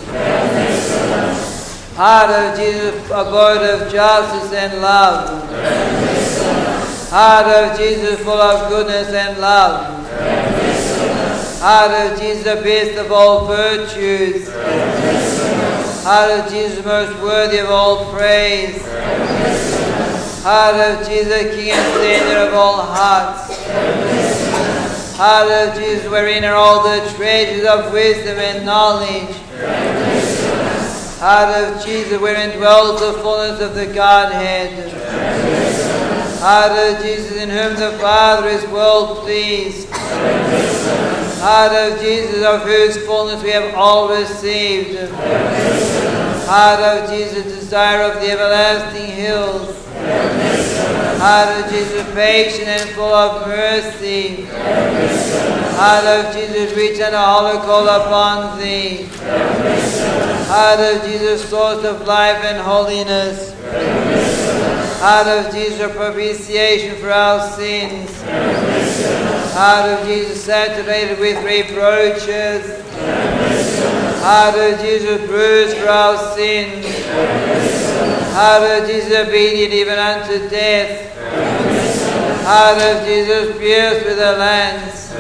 Heart of Jesus, abode of justice and love. Heart of Jesus, full of goodness and love. Of Jesus, the best of all virtues. Of Jesus, most worthy of all praise. Of Jesus, King and Savior of all hearts. Heart of Jesus, wherein are all the treasures of wisdom and knowledge. Of Jesus, wherein dwells the fullness of the Godhead. Of Jesus, in whom the Father is well pleased. Heart of Jesus, of whose fullness we have all received. Heart of Jesus, desire of the everlasting hills. Heart of Jesus, patient and full of mercy. Heart of Jesus, reach and a hollow call upon thee. Heart of Jesus, source of life and holiness. Heart of Jesus, propitiation for our sins. Heart of Jesus, saturated with reproaches. Heart of Jesus, bruised for our sins. Heart of Jesus, obedient even unto death. Heart of Jesus, pierced with a lance.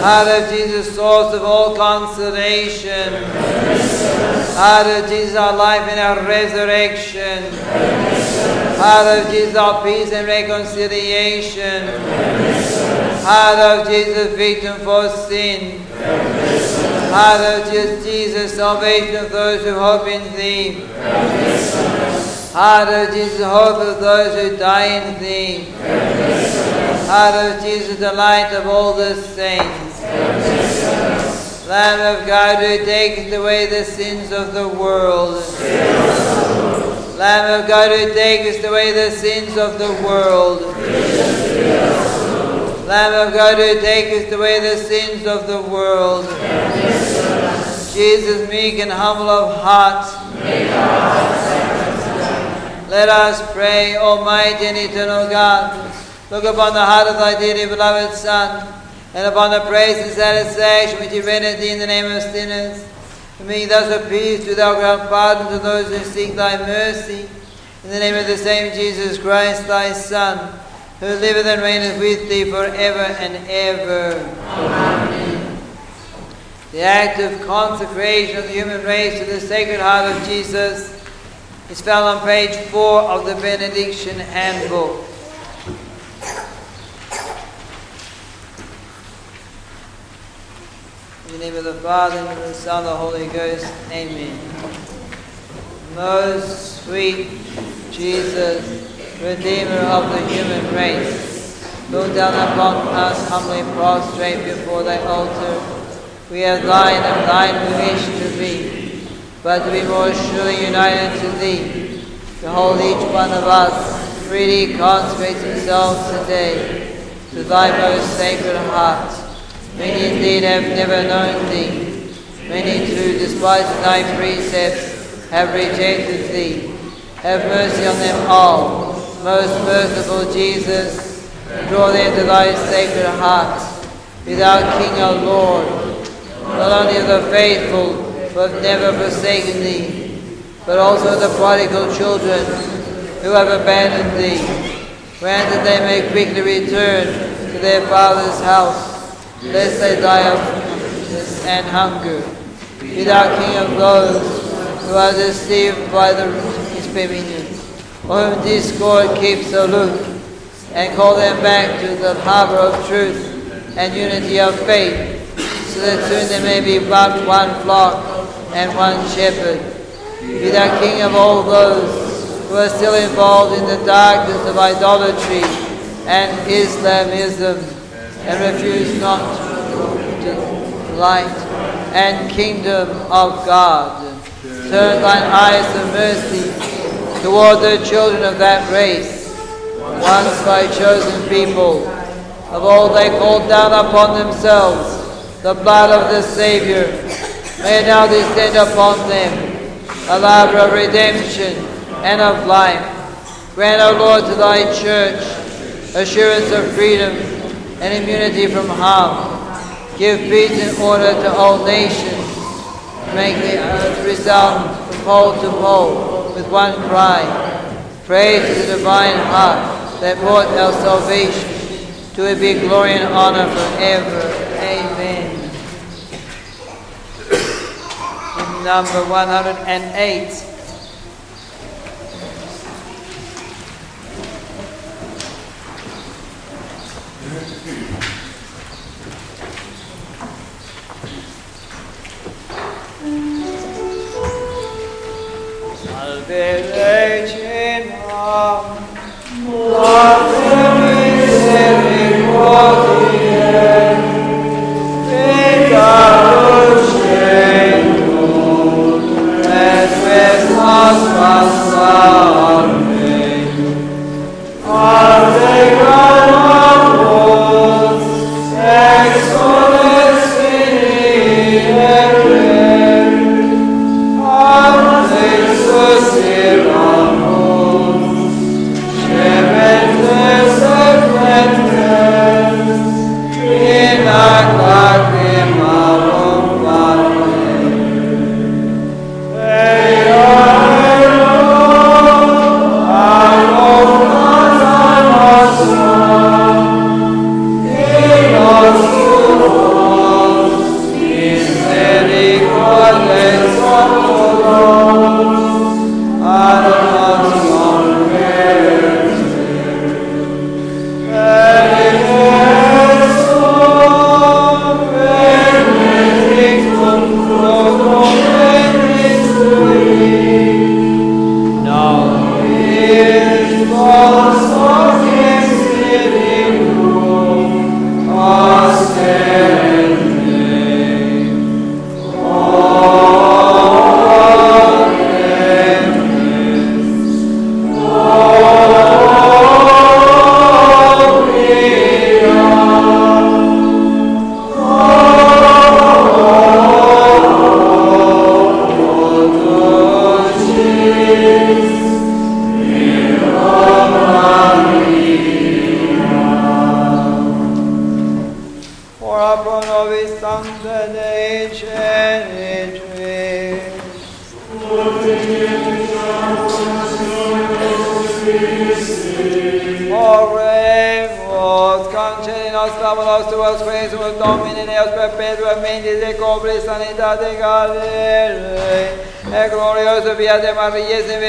Heart of Jesus, source of all consolation. Heart of Jesus, our life and our resurrection. Heart of Jesus, our peace and reconciliation. Heart of Jesus, victim for sin. Heart of Jesus, salvation of those who hope in Thee. Heart of Jesus, hope of those who die in Thee. Heart of Jesus, the light of all the saints. Lamb of God who taketh away the sins of the world. Lamb of God who takest away the sins of the world. Lamb of God who takest away the sins of the world. Jesus, meek and humble of heart. Let us pray, Almighty and eternal God. Look upon the heart of thy dearly beloved Son, and upon the praise and satisfaction which he rendered thee in the name of sinners. And being thus appeased, do thou grant pardon to those who seek thy mercy. In the name of the same Jesus Christ, thy Son, who liveth and reigneth with thee forever and ever. The act of consecration of the human race to the Sacred Heart of Jesus is found on page 4 of the Benediction Handbook. In the name of the Father, and of the Son, and the Holy Ghost. Amen. Most sweet Jesus, Redeemer of the human race, look down upon us humbly prostrate before thy altar. We are thine and thine we wish to be, but to be more surely united to thee. Behold, each one of us freely consecrates himself today to thy most sacred heart. Many indeed have never known thee. Many too, despising thy precepts, have rejected thee. Have mercy on them all. Most merciful Jesus, draw them to thy sacred heart. Be thou King, O Lord, not only of the faithful, who have never forsaken thee, but also the prodigal children who have abandoned thee. Grant that they may quickly return to their father's house lest they die of thirst and hunger. Be thou king of those who are deceived by the his dominions, or whom discord keeps aloof, and call them back to the harbour of truth and unity of faith, so that soon there may be but one flock and one shepherd. Be thou King of all those who are still involved in the darkness of idolatry and Islamism, and refuse not to light and kingdom of God. Turn thine eyes of mercy toward the children of that race, once thy chosen people. Of all they called down upon themselves the blood of the Savior, may now descend upon them, a love of redemption and of life. Grant, O Lord, to thy church assurance of freedom and immunity from harm. Give peace and order to all nations. Make the earth resound pole to pole with one cry. Praise the divine heart that brought our salvation. To it be glory and honor forever. Amen. Number 108. Salve Regina, Mater misericordiae, via de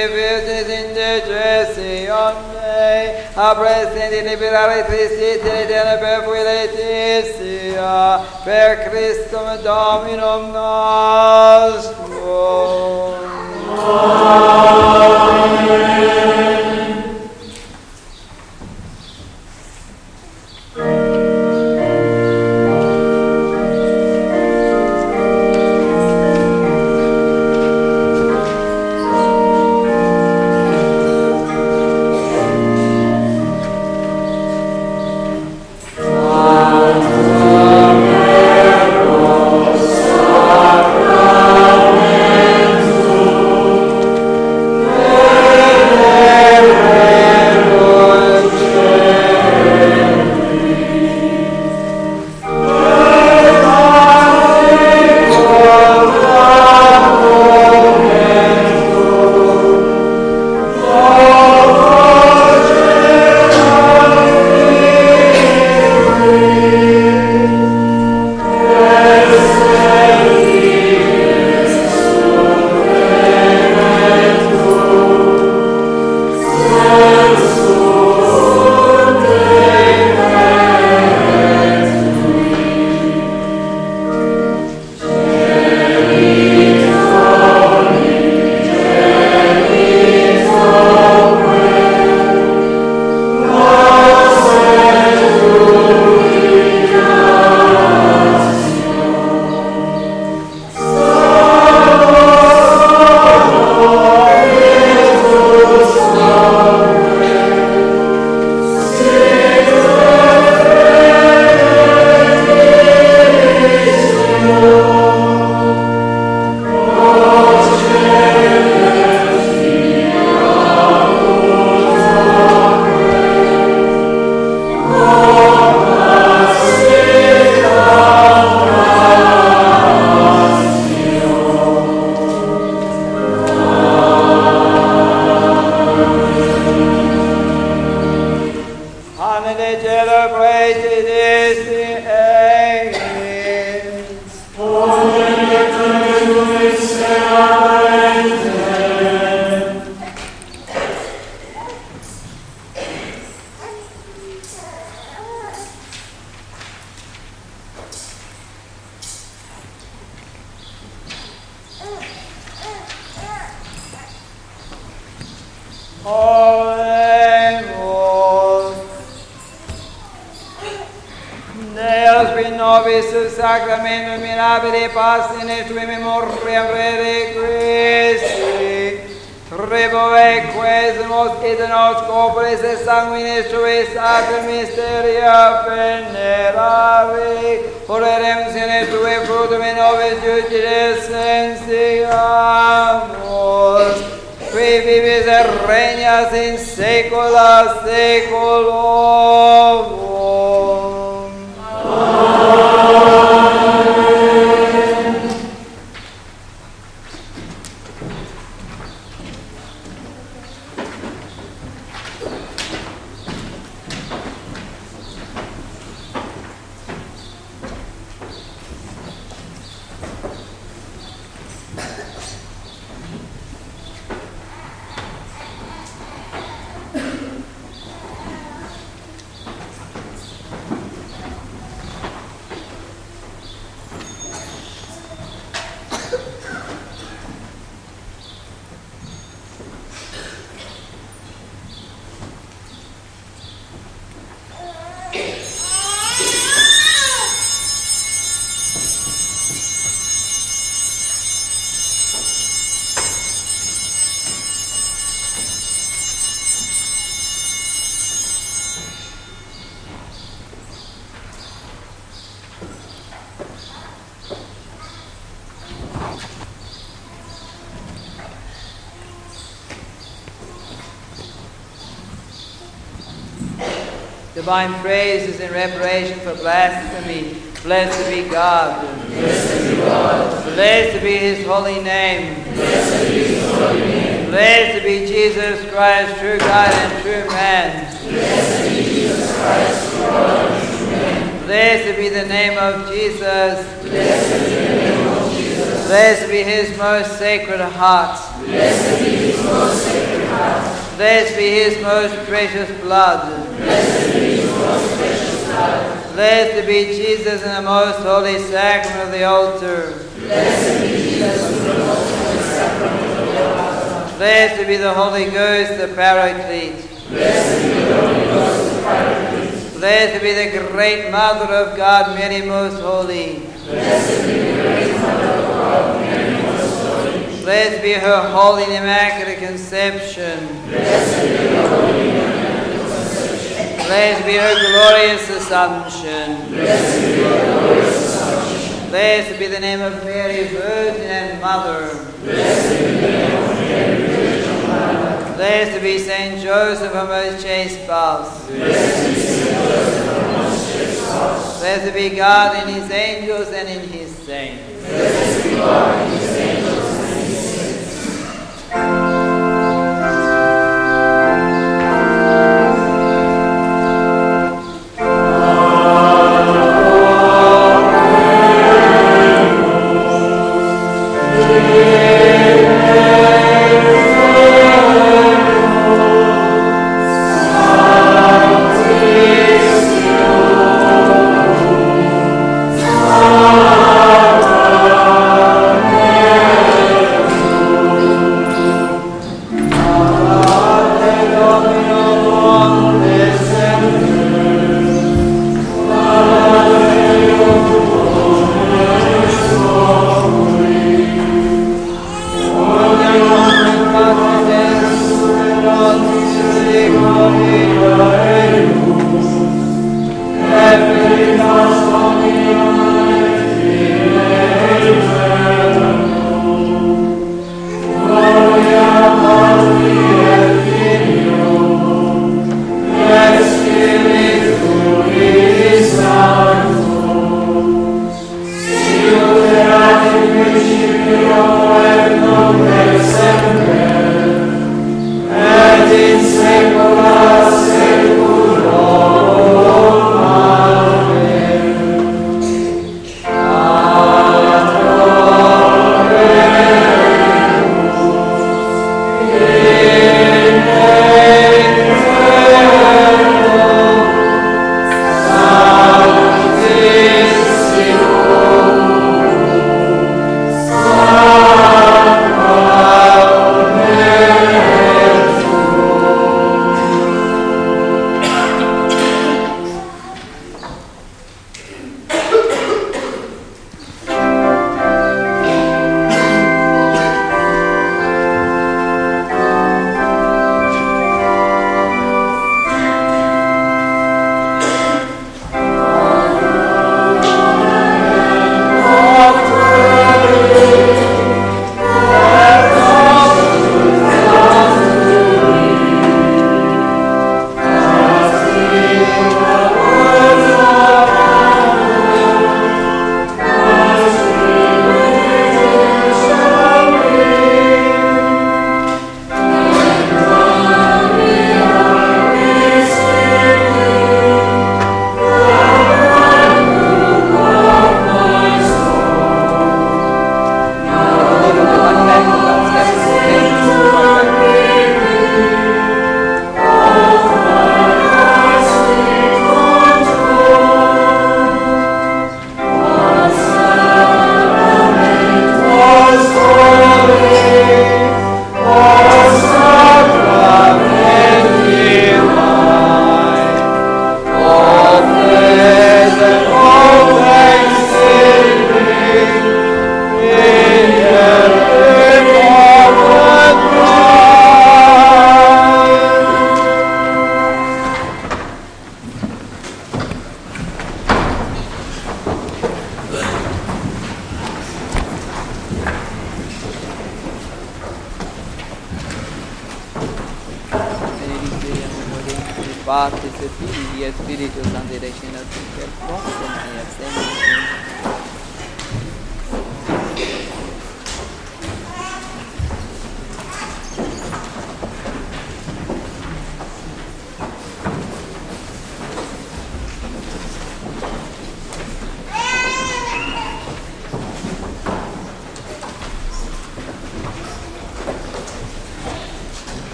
passene tue memorie breve questi. Trebo e quesmos id nos copres et sanguine tuis ad misteria venerari. Ore remsine tue frutum in nobis judices sensiamus qui vives et regnas in secola secolos. Divine praises is in reparation for blasphemy. Blessed be God. Blessed be God. Blessed be his holy name. Blessed be his holy name. Blessed be Jesus Christ, true God and true man. Blessed be Jesus Christ, true God and true man. Blessed be the name of Jesus. Blessed be the name of Jesus. Blessed be his most sacred heart. Blessed be his most sacred heart. Blessed be his most precious blood. Blessed be Jesus in the most holy sacrament of the altar. Blessed be Jesus in the most holy sacrament of the altar. Blessed be the Holy Ghost, the Paraclete. Blessed be the Holy Ghost, the Paraclete. Blessed be the great Mother of God, Mary Most Holy. Blessed be the great Mother of God, Most Holy. Blessed be her holy immaculate conception. Blessed be her glorious assumption. Blessed be her glorious assumption. Blessed be the name of Mary, Virgin and Mother. Blessed be the name of Mary, Virgin and Mother. Blessed be Saint Joseph, her most chaste spouse. Blessed be Saint Joseph, her most chaste spouse. Blessed be God in his angels and in his saints. Blessed be God in his angels